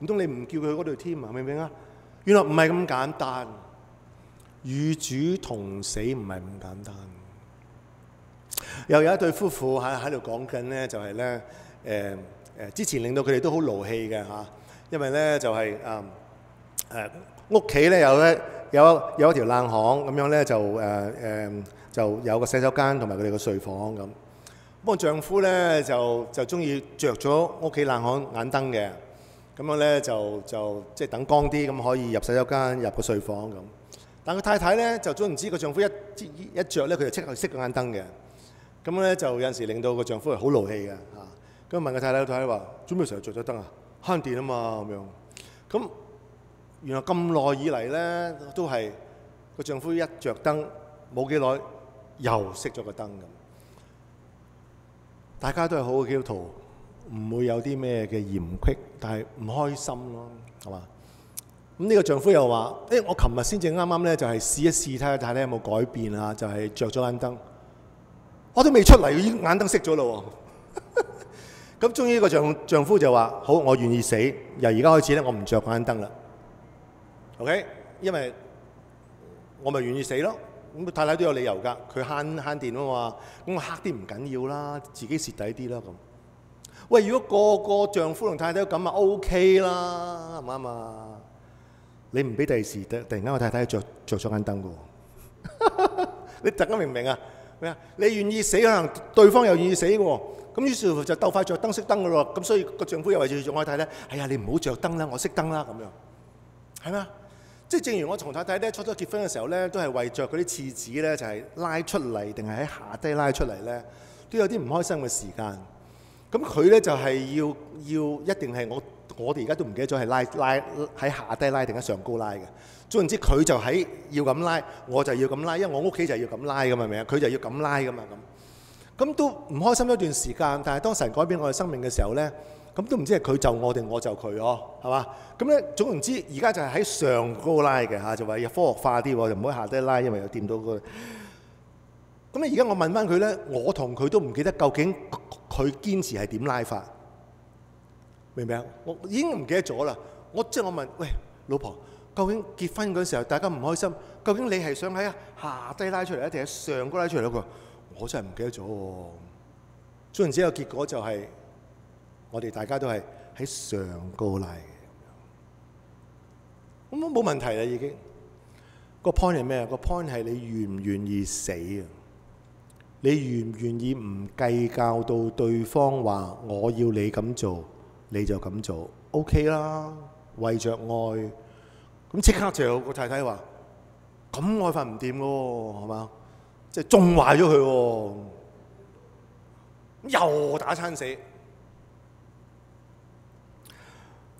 喎，唔通你唔叫佢去嗰隊 team 啊？明唔明啊？原來唔係咁簡單，與主同死唔係咁簡單。又有一對夫婦喺喺度講緊咧，就係咧誒誒，之前令到佢哋都好勞氣嘅嚇，因為咧就係誒誒屋企咧有咧有有一條冷巷咁樣咧就誒誒、就有個洗手間同埋佢哋個睡房咁。不過丈夫咧就就中意着咗屋企冷巷眼燈嘅，咁樣咧就就即係等光啲咁可以入洗手間入個睡房咁。但佢太太咧就總唔知個丈夫一一着咧佢就即刻熄個眼燈嘅。咁咧就有陣時令到個丈夫係好勞氣嘅嚇。咁問個太太，太太話：做咩成日着咗燈啊？慳電啊嘛咁樣。咁原來咁耐以嚟咧都係個丈夫一着燈冇幾耐又熄咗個燈咁。大家都係好嘅基督徒，唔會有啲咩嘅嫌隙，但係唔開心咯，係嘛？咁呢個丈夫又話：誒、我琴日先至啱啱咧，就係試一試睇下睇睇有冇改變啊！就係着咗眼燈，我都未出嚟，已經眼燈熄咗咯。咁終於呢個丈丈夫就話：好，我願意死，由而家開始咧，我唔着眼燈啦。OK，因為我咪願意死咯。咁太太都有理由㗎，佢慳慳電啊嘛。咁我黑啲唔緊要啦，自己蝕底啲啦咁。喂，如果個個丈夫同太太都咁啊，OK 啦，啱唔啱啊？你唔俾第時突突然間個太太着着咗眼燈嘅喎，你大家明唔明啊？咩啊？你願意死，可能對方又願意死喎。咁於是乎就鬥快着燈熄燈嘅咯。咁所以個丈夫又為住我太太，哎呀，你唔好着燈啦，我熄燈啦咁樣，係咪？即係正如我同太太咧初初結婚嘅時候咧，都係為着嗰啲廁紙咧，就係、拉出嚟定係喺下低拉出嚟咧，都有啲唔開心嘅時間。咁佢咧就係、要要一定係我我哋而家都唔記得咗係拉拉喺下低拉定喺上高拉嘅。總言之，佢就喺要咁拉，我就要咁拉，因為我屋企就要咁拉噶嘛，明唔明啊？佢就要咁拉噶嘛咁。咁都唔開心一段時間，但係當神改變我哋生命嘅時候咧，咁都唔知係佢就我定我就佢哦，係嘛？咁咧總言之，而家就係喺上高拉嘅嚇，就話要科學化啲，就唔好下低拉，因為又掂到個。咁咧而家我問翻佢咧，我同佢都唔記得究竟佢堅持係點拉法，明唔明啊？我已經唔記得咗啦。我即係我問，喂，老婆，究竟結婚嗰時候大家唔開心，究竟你係想喺下低拉出嚟，定係喺上高拉出嚟咧？佢話我真係唔記得咗喎。總言之，個結果就係、我哋大家都係喺上高拉嘅，咁都冇問題啦已經。個 point 係咩啊？個 point 係你願唔願意死啊？你願唔願意唔計較到對方話我要你咁做，你就咁做，OK 啦，為着愛。咁即刻就有個太太話：咁愛法唔掂喎，係嘛？即係縱壞咗佢喎，又打餐死。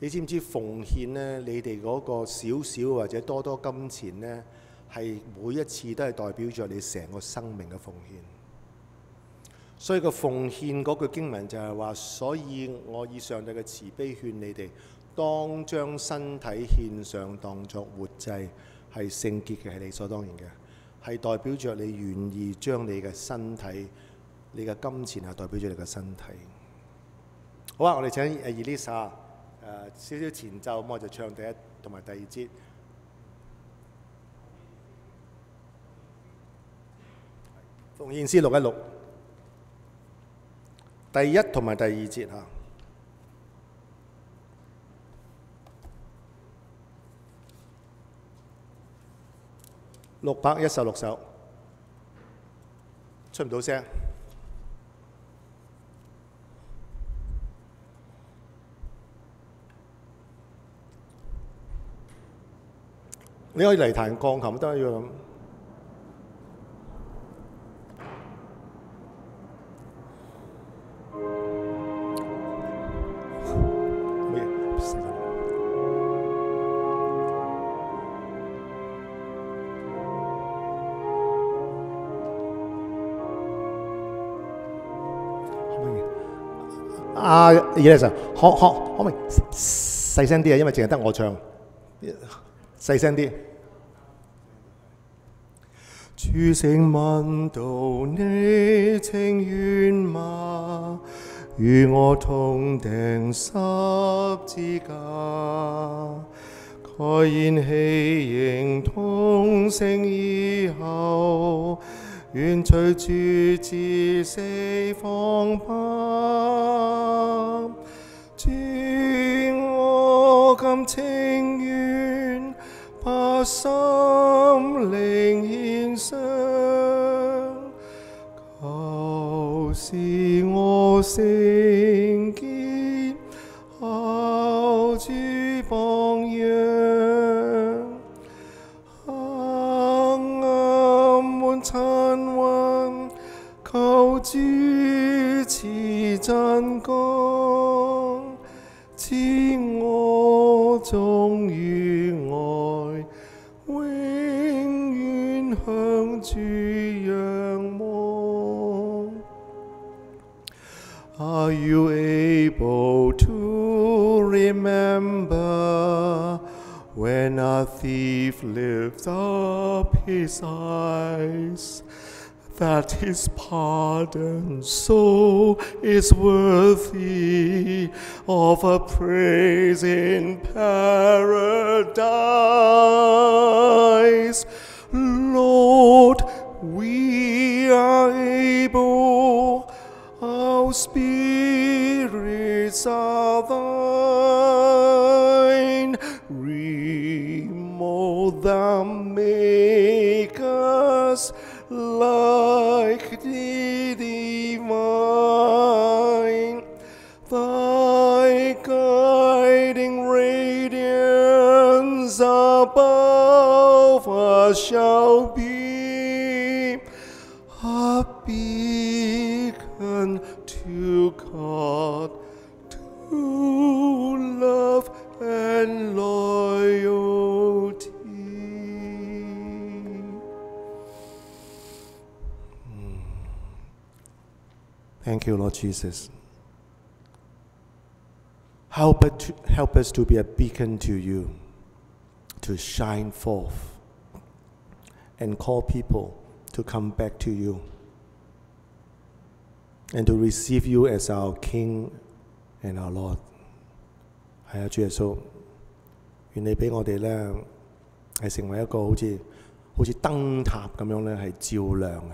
你知唔知奉獻呢？你哋嗰個少少或者多多金錢呢，係每一次都係代表咗你成個生命嘅奉獻。所以個奉獻嗰句經文就係話，所以我以上帝嘅慈悲勸你哋，當將身體獻上當作活祭，係聖潔嘅，係理所當然嘅，係代表着你願意將你嘅身體、你嘅金錢係代表咗你嘅身體。好啊，我哋請 Elisa 誒少少前奏，咁我就唱第一同埋第二節。奉獻詩六一六，第一同埋第二節嚇。六百一十六首，出唔到聲。你可以嚟彈鋼琴都一樣。冇嘢食緊啊，葉先生，可可可唔可以細聲啲啊？因為淨係得我唱，细声啲。诸星问道你情愿吗与我同定十支架盖掩气盈通声以后愿随住至四方八。绝我今清心灵献上求是我声 a thief lifts up his eyes? That his pardon so is worthy of a praise in paradise. Lord, we are able, our spirits are thine. Them, make us like the divine. Thy guiding radiance above us shall be Thank you, Lord Jesus. Help, it to, help us to be a beacon to you, to shine forth and call people to come back to you and to receive you as our King and our Lord. 系啊，主耶稣，愿你俾我哋咧系成为一个好似好似灯塔咁样咧系照亮嘅。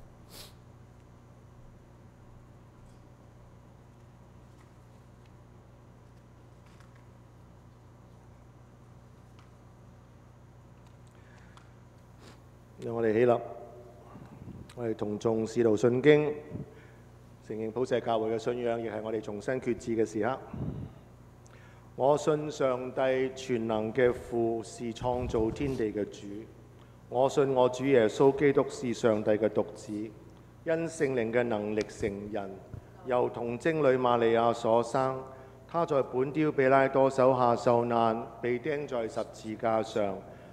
讓我哋起立，我哋同眾使徒信經，承認普世教會嘅信仰，亦係我哋重新決志嘅時刻。我信上帝全能嘅父是創造天地嘅主，我信我主耶穌基督是上帝嘅獨子，因聖靈嘅能力成人，由童貞女瑪利亞所生，他在本丟比拉多手下受難，被釘在十字架上，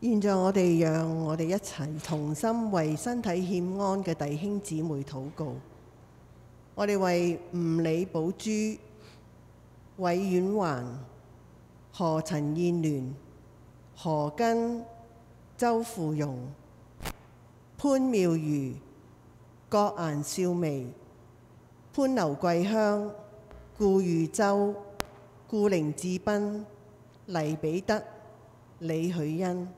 現在我哋讓我哋一齊同心為身體欠安嘅弟兄姊妹禱告。我哋為吳李寶珠、韋婉環、何陳燕聯、何根、周富容、潘妙如、郭顏少薇、潘劉桂香、顧豫州、顧凌志斌、黎彼得、李許恩。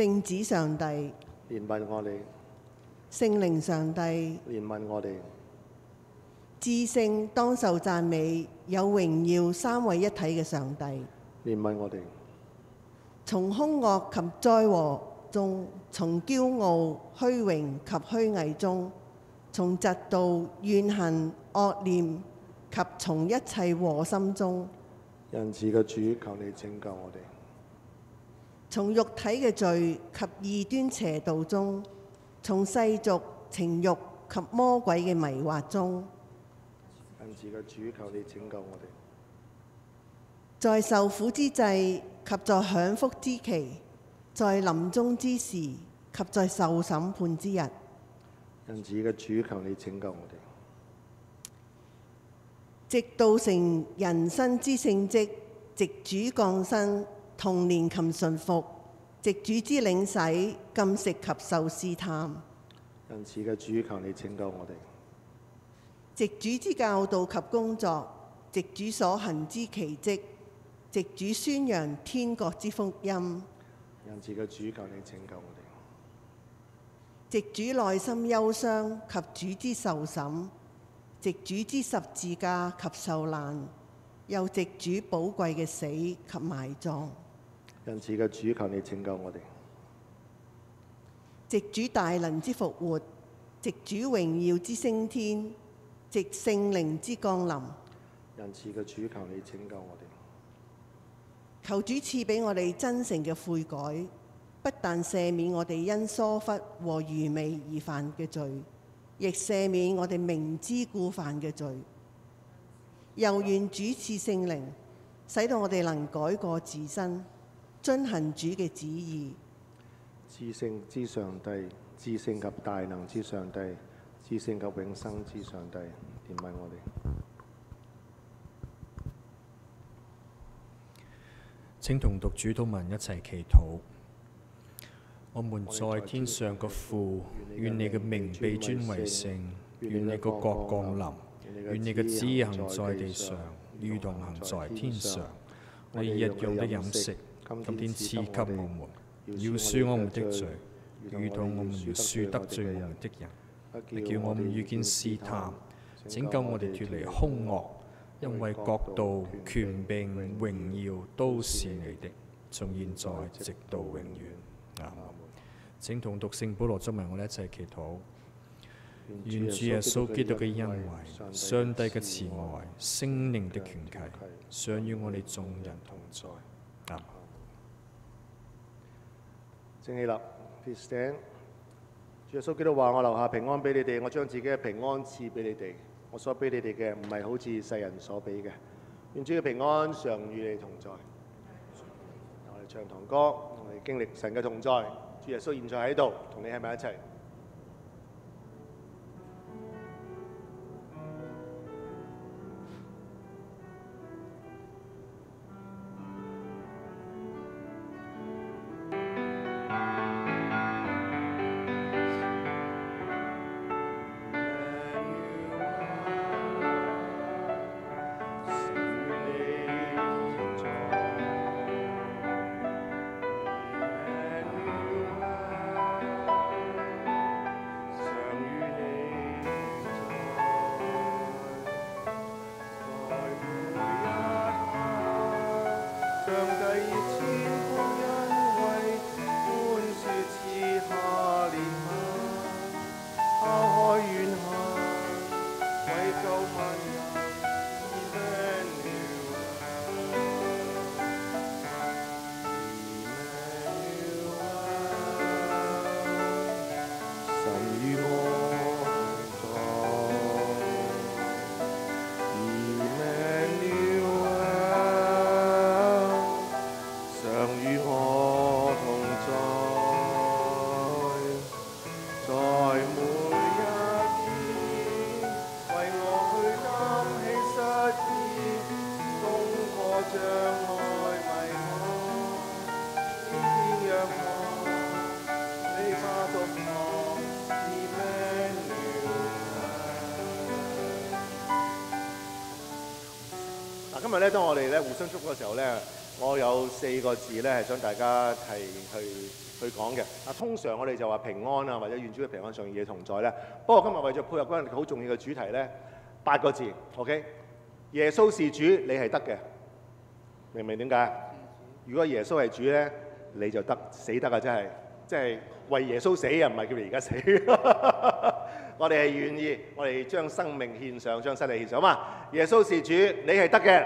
聖子上帝、憐憫我哋，聖靈上帝、憐憫我哋，至聖當受讚美、有榮耀三位一体嘅上帝，憐憫我哋，從兇惡及災禍中，從驕傲、虛榮及虛偽中，從嫉妒、怨恨、惡念及從一切禍心中，仁慈嘅主，求你拯救我哋。從肉體嘅罪及異端邪道中，從世俗情慾及魔鬼嘅迷惑中，恩慈嘅主，求你拯救我哋。在受苦之際及在享福之期，在臨終之時及在受審判之日，恩慈嘅主，求你拯救我哋。直到成人生之聖蹟，直主降生，童年琴順服，藉主之領洗，禁食及受試探，仁慈嘅主，求你拯救我哋。藉主之教導及工作，藉主所行之奇蹟，藉主宣揚天國之福音，仁慈嘅主，求你拯救我哋。藉主內心憂傷及主之受審，藉主之十字架及受難，又藉主寶貴嘅死及埋葬，仁慈嘅主，求你拯救我哋。藉主大能之復活，藉主榮耀之升天，藉聖靈之降臨，仁慈嘅主，求你拯救我哋。求主赐俾我哋真誠嘅悔改，不但赦免我哋因疏忽和愚昧而犯嘅罪，亦赦免我哋明知故犯嘅罪。又願主赐聖靈，使到我哋能改過自新，遵行主嘅旨意。至聖之上帝，至聖及大能之上帝，至聖及永生之上帝，憐憫我哋。請同读主禱文一齐祈祷。我们在天上嘅父，愿你嘅名被尊为圣，愿你嘅国降临，愿你嘅旨意行在地上，如同行在天上。我哋日用的饮食，今天赐给我们，要恕我们的罪，如同我们要恕得罪我们的人，你叫我们遇见试探，拯救我哋脱离凶恶，因为国度、权柄、荣耀都是你的，从现在直到永远。阿門。請同读圣保罗中文，我哋一齐祈祷，愿主耶稣基督嘅恩惠、上帝嘅慈愛、聖靈的权契，常与我哋众人同在。阿正。起立，please stand。主耶穌基督话：我留下平安俾你哋，我将自己嘅平安赐俾你哋。我所俾你哋嘅唔系好似世人所俾嘅。愿主嘅平安常与你同在。我哋唱堂歌，我哋经历神嘅同在。主耶稣现在喺度，同你喺埋一齐。今日咧，當我哋咧互相祝福嘅時候咧，我有四個字咧係想大家係去去講嘅。啊，通常我哋就話平安啊，或者願主嘅平安上與你同在咧。不過今日為咗配合嗰個好重要嘅主題咧，八個字，OK？耶穌是主，你係得嘅，明唔明點解？如果耶穌係主咧，你就得死得啊！真係，即係為耶穌死啊，唔係叫你而家死。我哋係願意，我哋將生命獻上，將身體獻上，好嘛？耶穌是主，你係得嘅。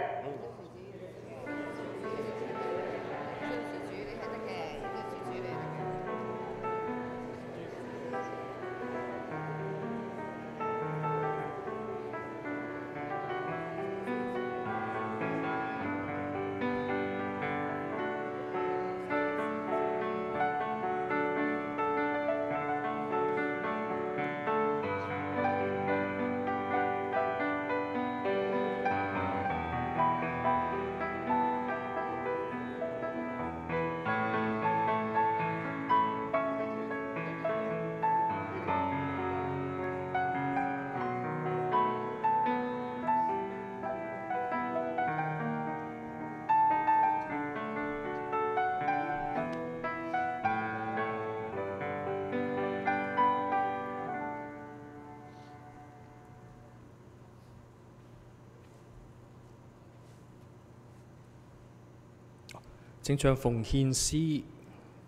请唱奉献诗，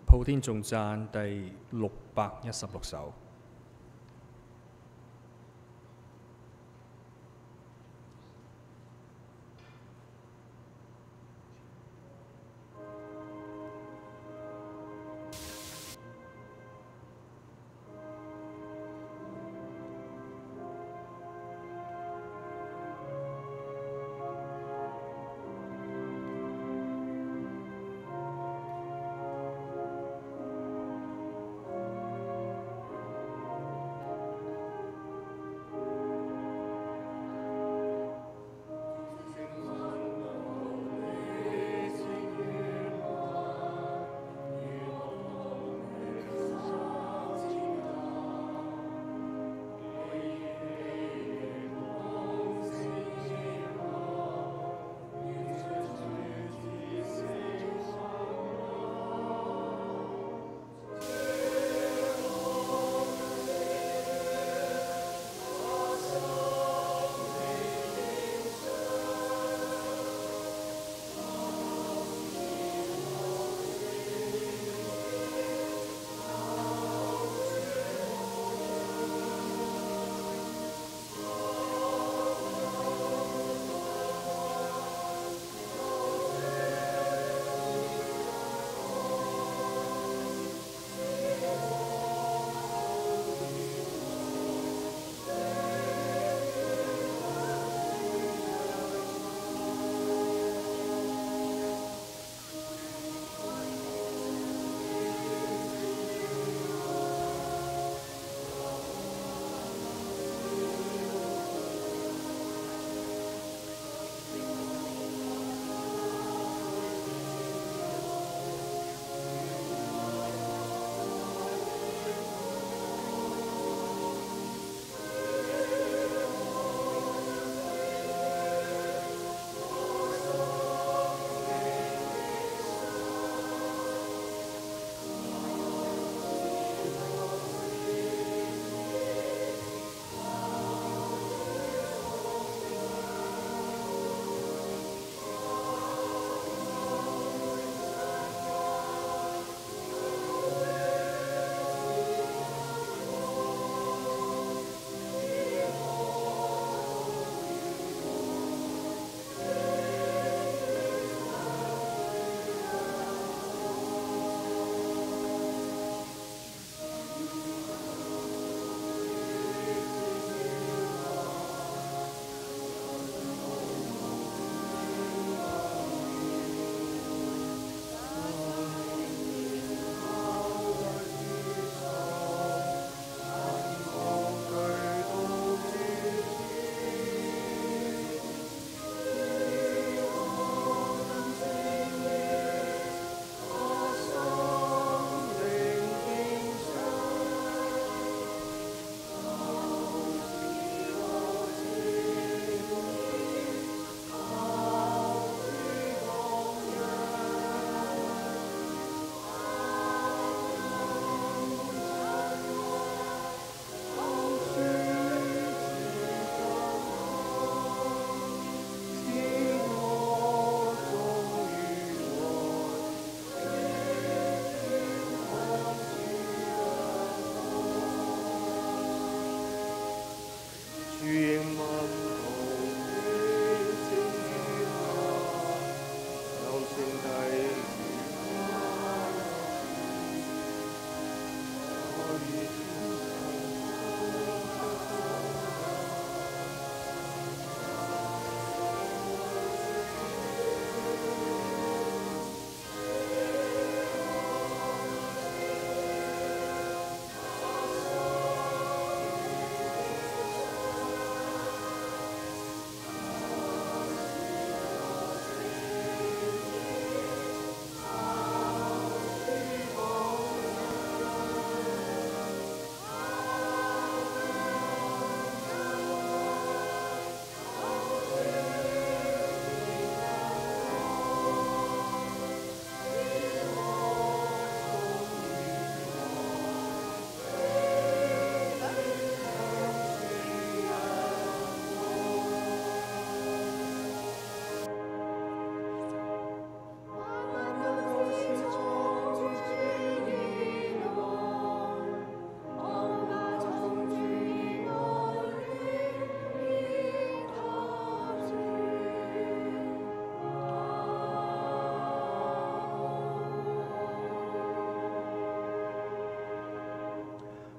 普天颂赞第六百一十六首。「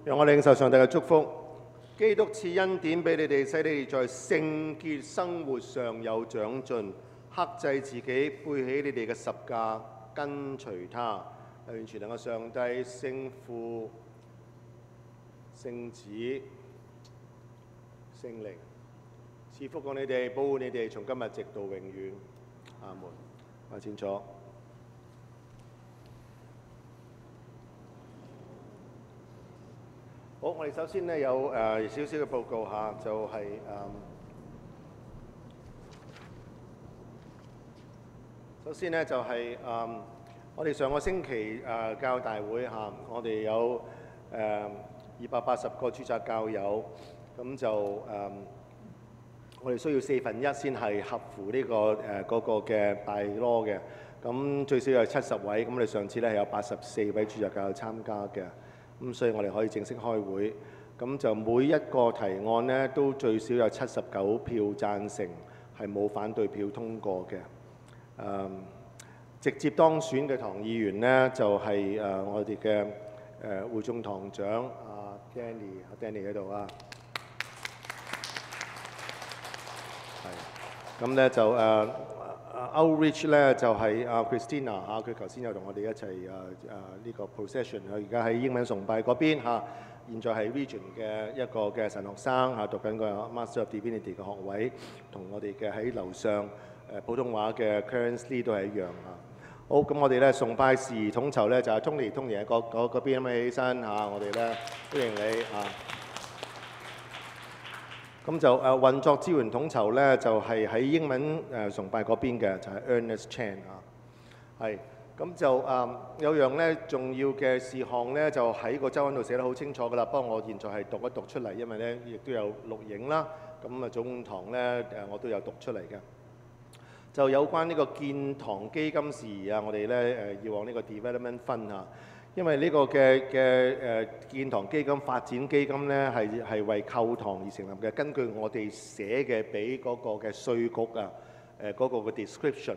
讓我领受上帝嘅祝福。基督赐恩典俾你哋，使你哋在聖潔生活上有長進，克制自己，背起你哋嘅十架，跟隨他。完全能夠上帝、圣父、聖子、聖靈賜福过你哋，保護你哋，從今日直到永遠。阿門。看清楚。好，我哋首先咧有誒少少嘅報告嚇，就係、誒、首先呢，就係、誒、我哋上個星期誒、教大會嚇，我哋有誒二百八十個註冊教友，咁就誒、我哋需要四分一先係合乎呢、個誒嗰、個嘅大 law 嘅，咁最少有七十位，咁我哋上次咧係有八十四位註冊教友參加嘅。咁所以我哋可以正式開會。咁就每一個提案呢，都最少有七十九票贊成，係冇反對票通過嘅。誒、直接當選嘅唐議員呢，就係、誒、我哋嘅誒會眾堂長阿 Danny，阿 Danny 喺度啊。係。咁咧就誒。誒 Outreach 咧就係阿 Christina 嚇，佢頭先有同我哋一齊誒誒呢個 procession，佢而家喺英文崇拜嗰邊嚇，現在係 Region 嘅一個嘅神學生嚇，讀緊個 Master of Divinity 嘅學位，同我哋嘅喺樓上誒普通話嘅 Clarence Lee 都係一樣嚇。好，咁我哋咧崇拜事宜統籌咧就係 Tony，Tony 喺嗰嗰嗰邊咁起身嚇，我哋咧歡迎你嚇。咁就誒運作支援統籌咧，就係、喺英文誒崇拜嗰邊嘅，就係、Ernest Chan 啊。係，咁就誒、有樣咧重要嘅事項咧，就喺個周刊度寫得好清楚噶啦。不過我現在係讀一讀出嚟，因為咧亦都有錄影啦。咁啊總堂咧誒我都有讀出嚟嘅。就有關呢個建堂基金事宜啊，我哋咧誒要往呢個 development fund 啊。因為呢個嘅嘅誒建堂基金發展基金咧係係為購堂而成立嘅，根據我哋寫嘅俾嗰個嘅稅局啊誒嗰個嘅 description，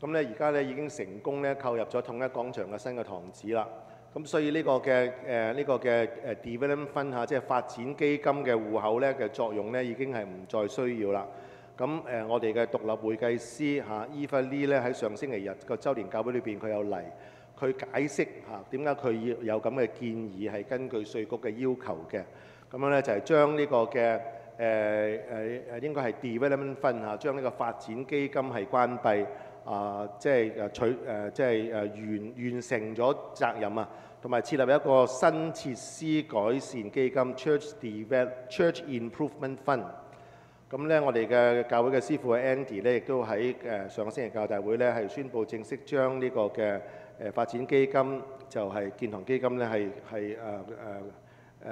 咁咧而家咧已經成功咧購入咗統一廣場嘅新嘅堂址啦。咁所以呢個嘅誒呢個嘅誒 development 分嚇，即係發展基金嘅戶口咧嘅作用咧已經係唔再需要啦。咁誒我哋嘅獨立會計師嚇 Eva Lee 咧喺上星期日個週年教會裏邊佢有嚟。佢解釋嚇點解佢要有咁嘅建議係根據稅局嘅要求嘅，咁樣咧就係將呢個嘅誒誒誒應該係 development fund 嚇，將呢個發展基金係關閉啊，即係誒取誒即係誒完完成咗責任啊，同埋設立一個新設施改善基金 Church Develop Church Improvement Fund。咁咧，我哋嘅教會嘅師傅 Andy 咧，亦都喺誒上個星期教大會咧係宣布正式將呢個嘅。誒發展基金就係建行基金咧，係係誒誒誒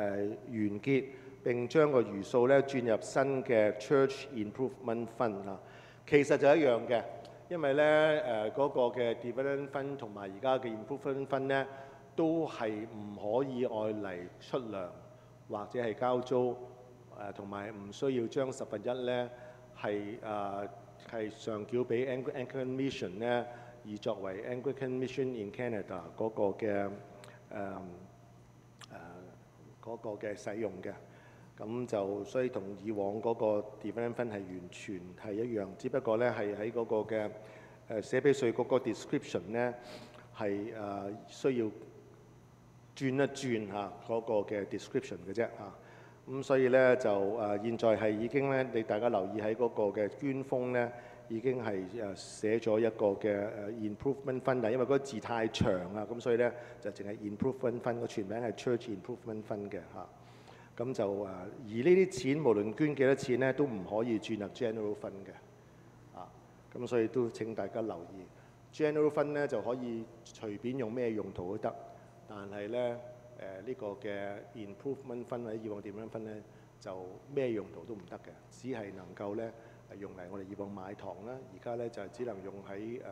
完結，並將個餘數咧轉入新嘅 Church Improvement Fund 啊。其實就一樣嘅，因為咧誒嗰個嘅 Development Fund 同埋而家嘅 Improvement Fund 咧，都係唔可以愛嚟出糧或者係交租誒，同埋唔需要將十分一咧係誒係上繳俾 Anglican Mission 咧。而作為 Anglican Mission in Canada 嗰個嘅誒誒嗰個嘅使用嘅，咁就所以同以往嗰個 development 系完全係一樣，只不過咧係喺嗰個嘅誒寫俾稅局嗰個 description 咧係誒需要轉一轉嚇嗰個嘅 description 嘅啫嚇，咁所以咧就誒現在係已經咧，你大家留意喺嗰個嘅捐封咧。已經係誒寫咗一個嘅誒 improvement fund，因為嗰個字太長啊，咁所以咧就淨係 improvement fund 個全名係 church improvement fund 嘅嚇。咁就誒，而呢啲錢無論捐幾多錢咧，都唔可以轉入 general fund 嘅。啊，咁所以都請大家留意 general fund 咧就可以隨便用咩用途都得，但係咧誒呢個嘅 improvement fund 或者以往點樣分咧，就咩用途都唔得嘅，只係能夠咧。用嚟我哋以往買堂啦，而家咧就只能用喺誒誒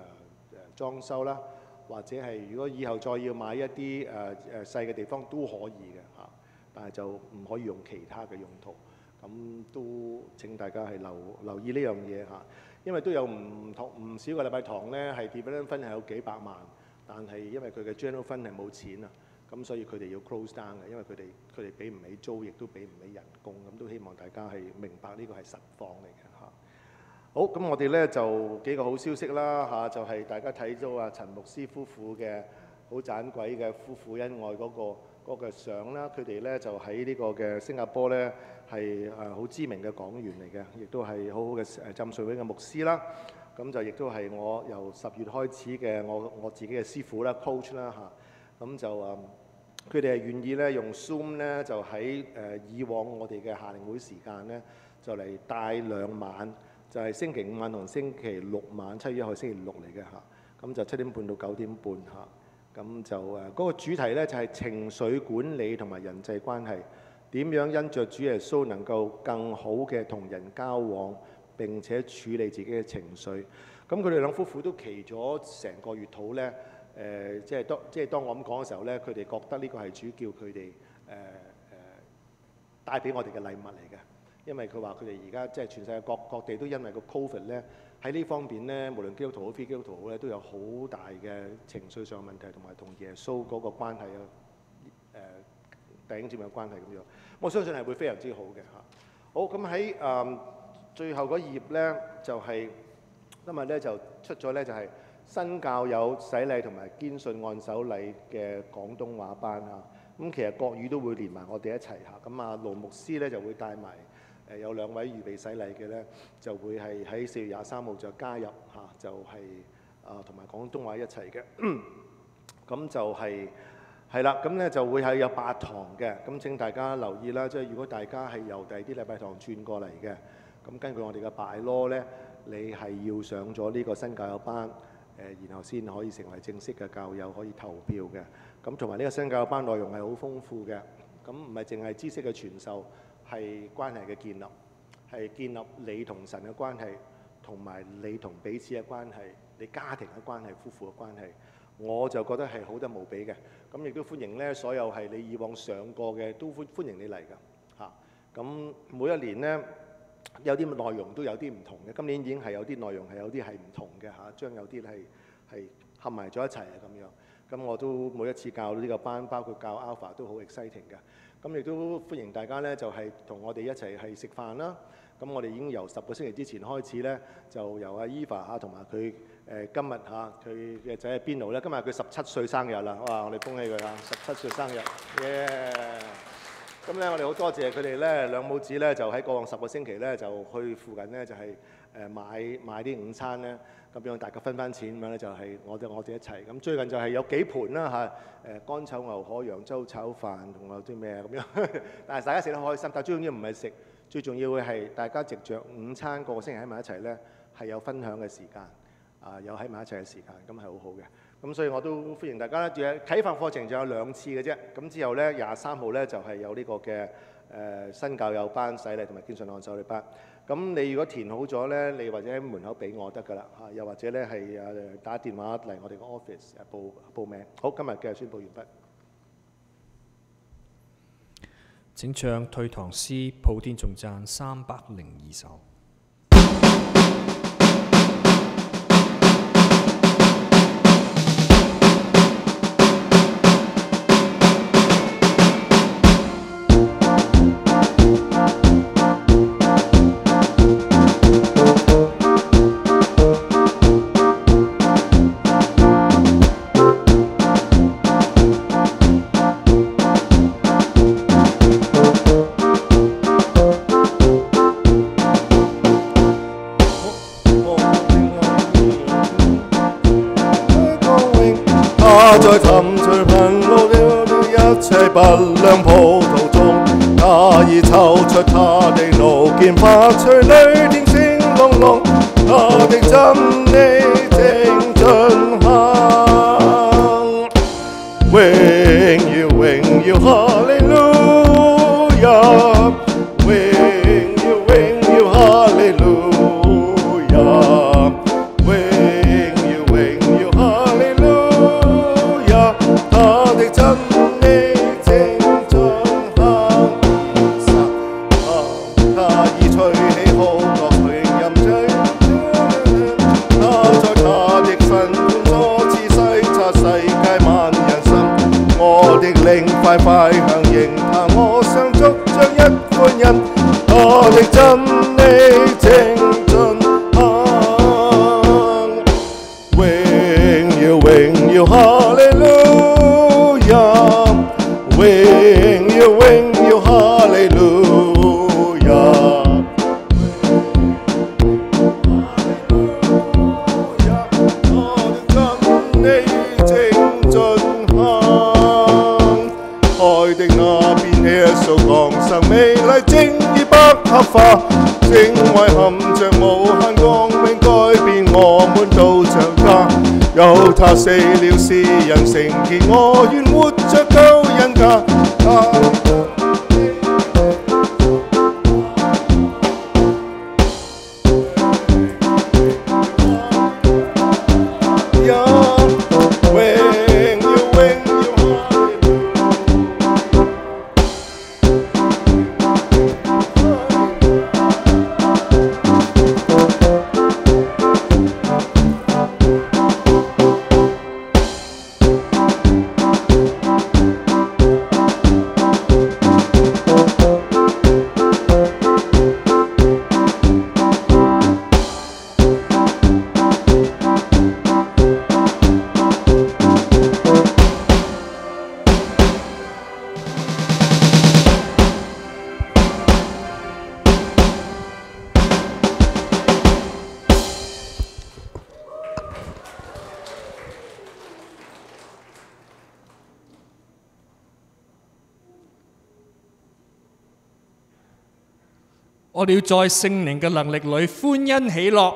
裝修啦，或者係如果以後再要買一啲誒誒細嘅地方都可以嘅嚇，但係就唔可以用其他嘅用途。咁都請大家係留留意呢樣嘢嚇，因為都有唔同唔少個禮拜堂咧係 development fund 係有幾百萬，但係因為佢嘅 general fund 係冇錢啊，咁所以佢哋要 close down 嘅，因為佢哋佢哋俾唔起租，亦都俾唔起人工，咁都希望大家係明白呢個係實況嚟嘅。好，咁我哋咧就幾個好消息啦嚇、就係、大家睇到啊陳牧師夫婦嘅好盞鬼嘅夫婦恩愛嗰、個嗰、個相啦，佢哋咧就喺呢個嘅新加坡咧係誒好知名嘅講員嚟嘅，亦都係好好嘅誒浸水會嘅牧師啦。咁就亦都係我由十月開始嘅我我自己嘅師傅啦，coach 啦嚇。咁就誒，佢哋係願意咧用 Zoom 咧，就喺誒、以往我哋嘅夏令會時間咧，就嚟帶兩晚，就係、星期五晚同星期六晚，七月一號星期六嚟嘅嚇。咁就七點半到九點半嚇。咁就誒嗰、個主題咧就係、情緒管理同埋人際關係，點樣因着主耶穌能夠更好嘅同人交往，並且處理自己嘅情緒。咁佢哋兩夫婦都祈咗成個月禱咧。誒、即係當即係當我咁講嘅時候咧，佢哋覺得呢個係主叫佢哋誒誒帶俾我哋嘅禮物嚟嘅，因為佢話佢哋而家即係全世界各各地都因為個 Covid 咧喺呢方面咧，無論基督徒好非基督徒好咧，都有好大嘅情緒上問題，同埋同耶穌嗰個關係啊誒弟兄姊妹嘅關係咁樣。我相信係會非常之好嘅嚇。好咁喺誒最後嗰頁咧，就係、今日咧就出咗咧就係、新教友洗禮同埋堅信按手禮嘅廣東話班啊。咁其實國語都會連埋我哋一齊嚇。咁啊盧牧師咧就會帶埋誒有兩位預備洗禮嘅咧，就會係喺四月廿三號就加入嚇，就係啊同埋廣東話一齊嘅。咁就係係啦，咁咧就會係有八堂嘅。咁請大家留意啦，即係如果大家係由第二啲禮拜堂轉過嚟嘅，咁根據我哋嘅 by law 咧，你係要上咗呢個新教友班。誒，然後先可以成為正式嘅教友，可以投票嘅。咁同埋呢個新教友班內容係好豐富嘅。咁唔係淨係知識嘅傳授，係關係嘅建立，係建立你同神嘅關係，同埋你同彼此嘅關係，你家庭嘅關係、夫婦嘅關係。我就覺得係好得無比嘅。咁亦都歡迎咧，所有係你以往上過嘅都歡歡迎你嚟㗎嚇。咁每一年呢。有啲內容都有啲唔同嘅，今年已經係有啲內容係有啲係唔同嘅嚇，將有啲係係合埋咗一齊啊咁樣。咁我都每一次教呢個班，包括教 Alpha 都好 exciting 嘅。咁亦都歡迎大家呢，就係、同我哋一齊係食飯啦。咁我哋已經由十個星期之前開始呢，就由阿 Eva 嚇同埋佢誒今日嚇佢嘅仔喺邊度咧？今日佢十七歲生日啦！哇！我哋恭喜佢啊！十七歲生日，耶、咁咧，我哋好多謝佢哋咧，兩母子咧就喺過往十個星期咧，就去附近咧就係、誒買買啲午餐咧，咁樣大家分翻錢咁樣咧，就係我哋我哋一齊。咁最近就係有幾盤啦嚇，誒乾炒牛河、揚州炒飯同埋啲咩咁樣，但係大家食得開心。但最重要唔係食，最重要嘅係大家藉着午餐個個星期喺埋一齊咧，係有分享嘅時間，啊有喺埋一齊嘅時間，咁係好好嘅。咁所以我都歡迎大家咧，啟發課程仲有兩次嘅啫。咁之後咧，廿三號咧就係、有呢個嘅誒、新教友班洗禮同埋堅信按手禮班。咁你如果填好咗咧，你或者喺門口俾我得噶啦嚇，又或者咧係誒打電話嚟我哋個 office 報報名。好，今日嘅宣佈完畢。請唱退堂詩《普天眾讚》三百零二首。在圣灵嘅能力里欢欣喜乐。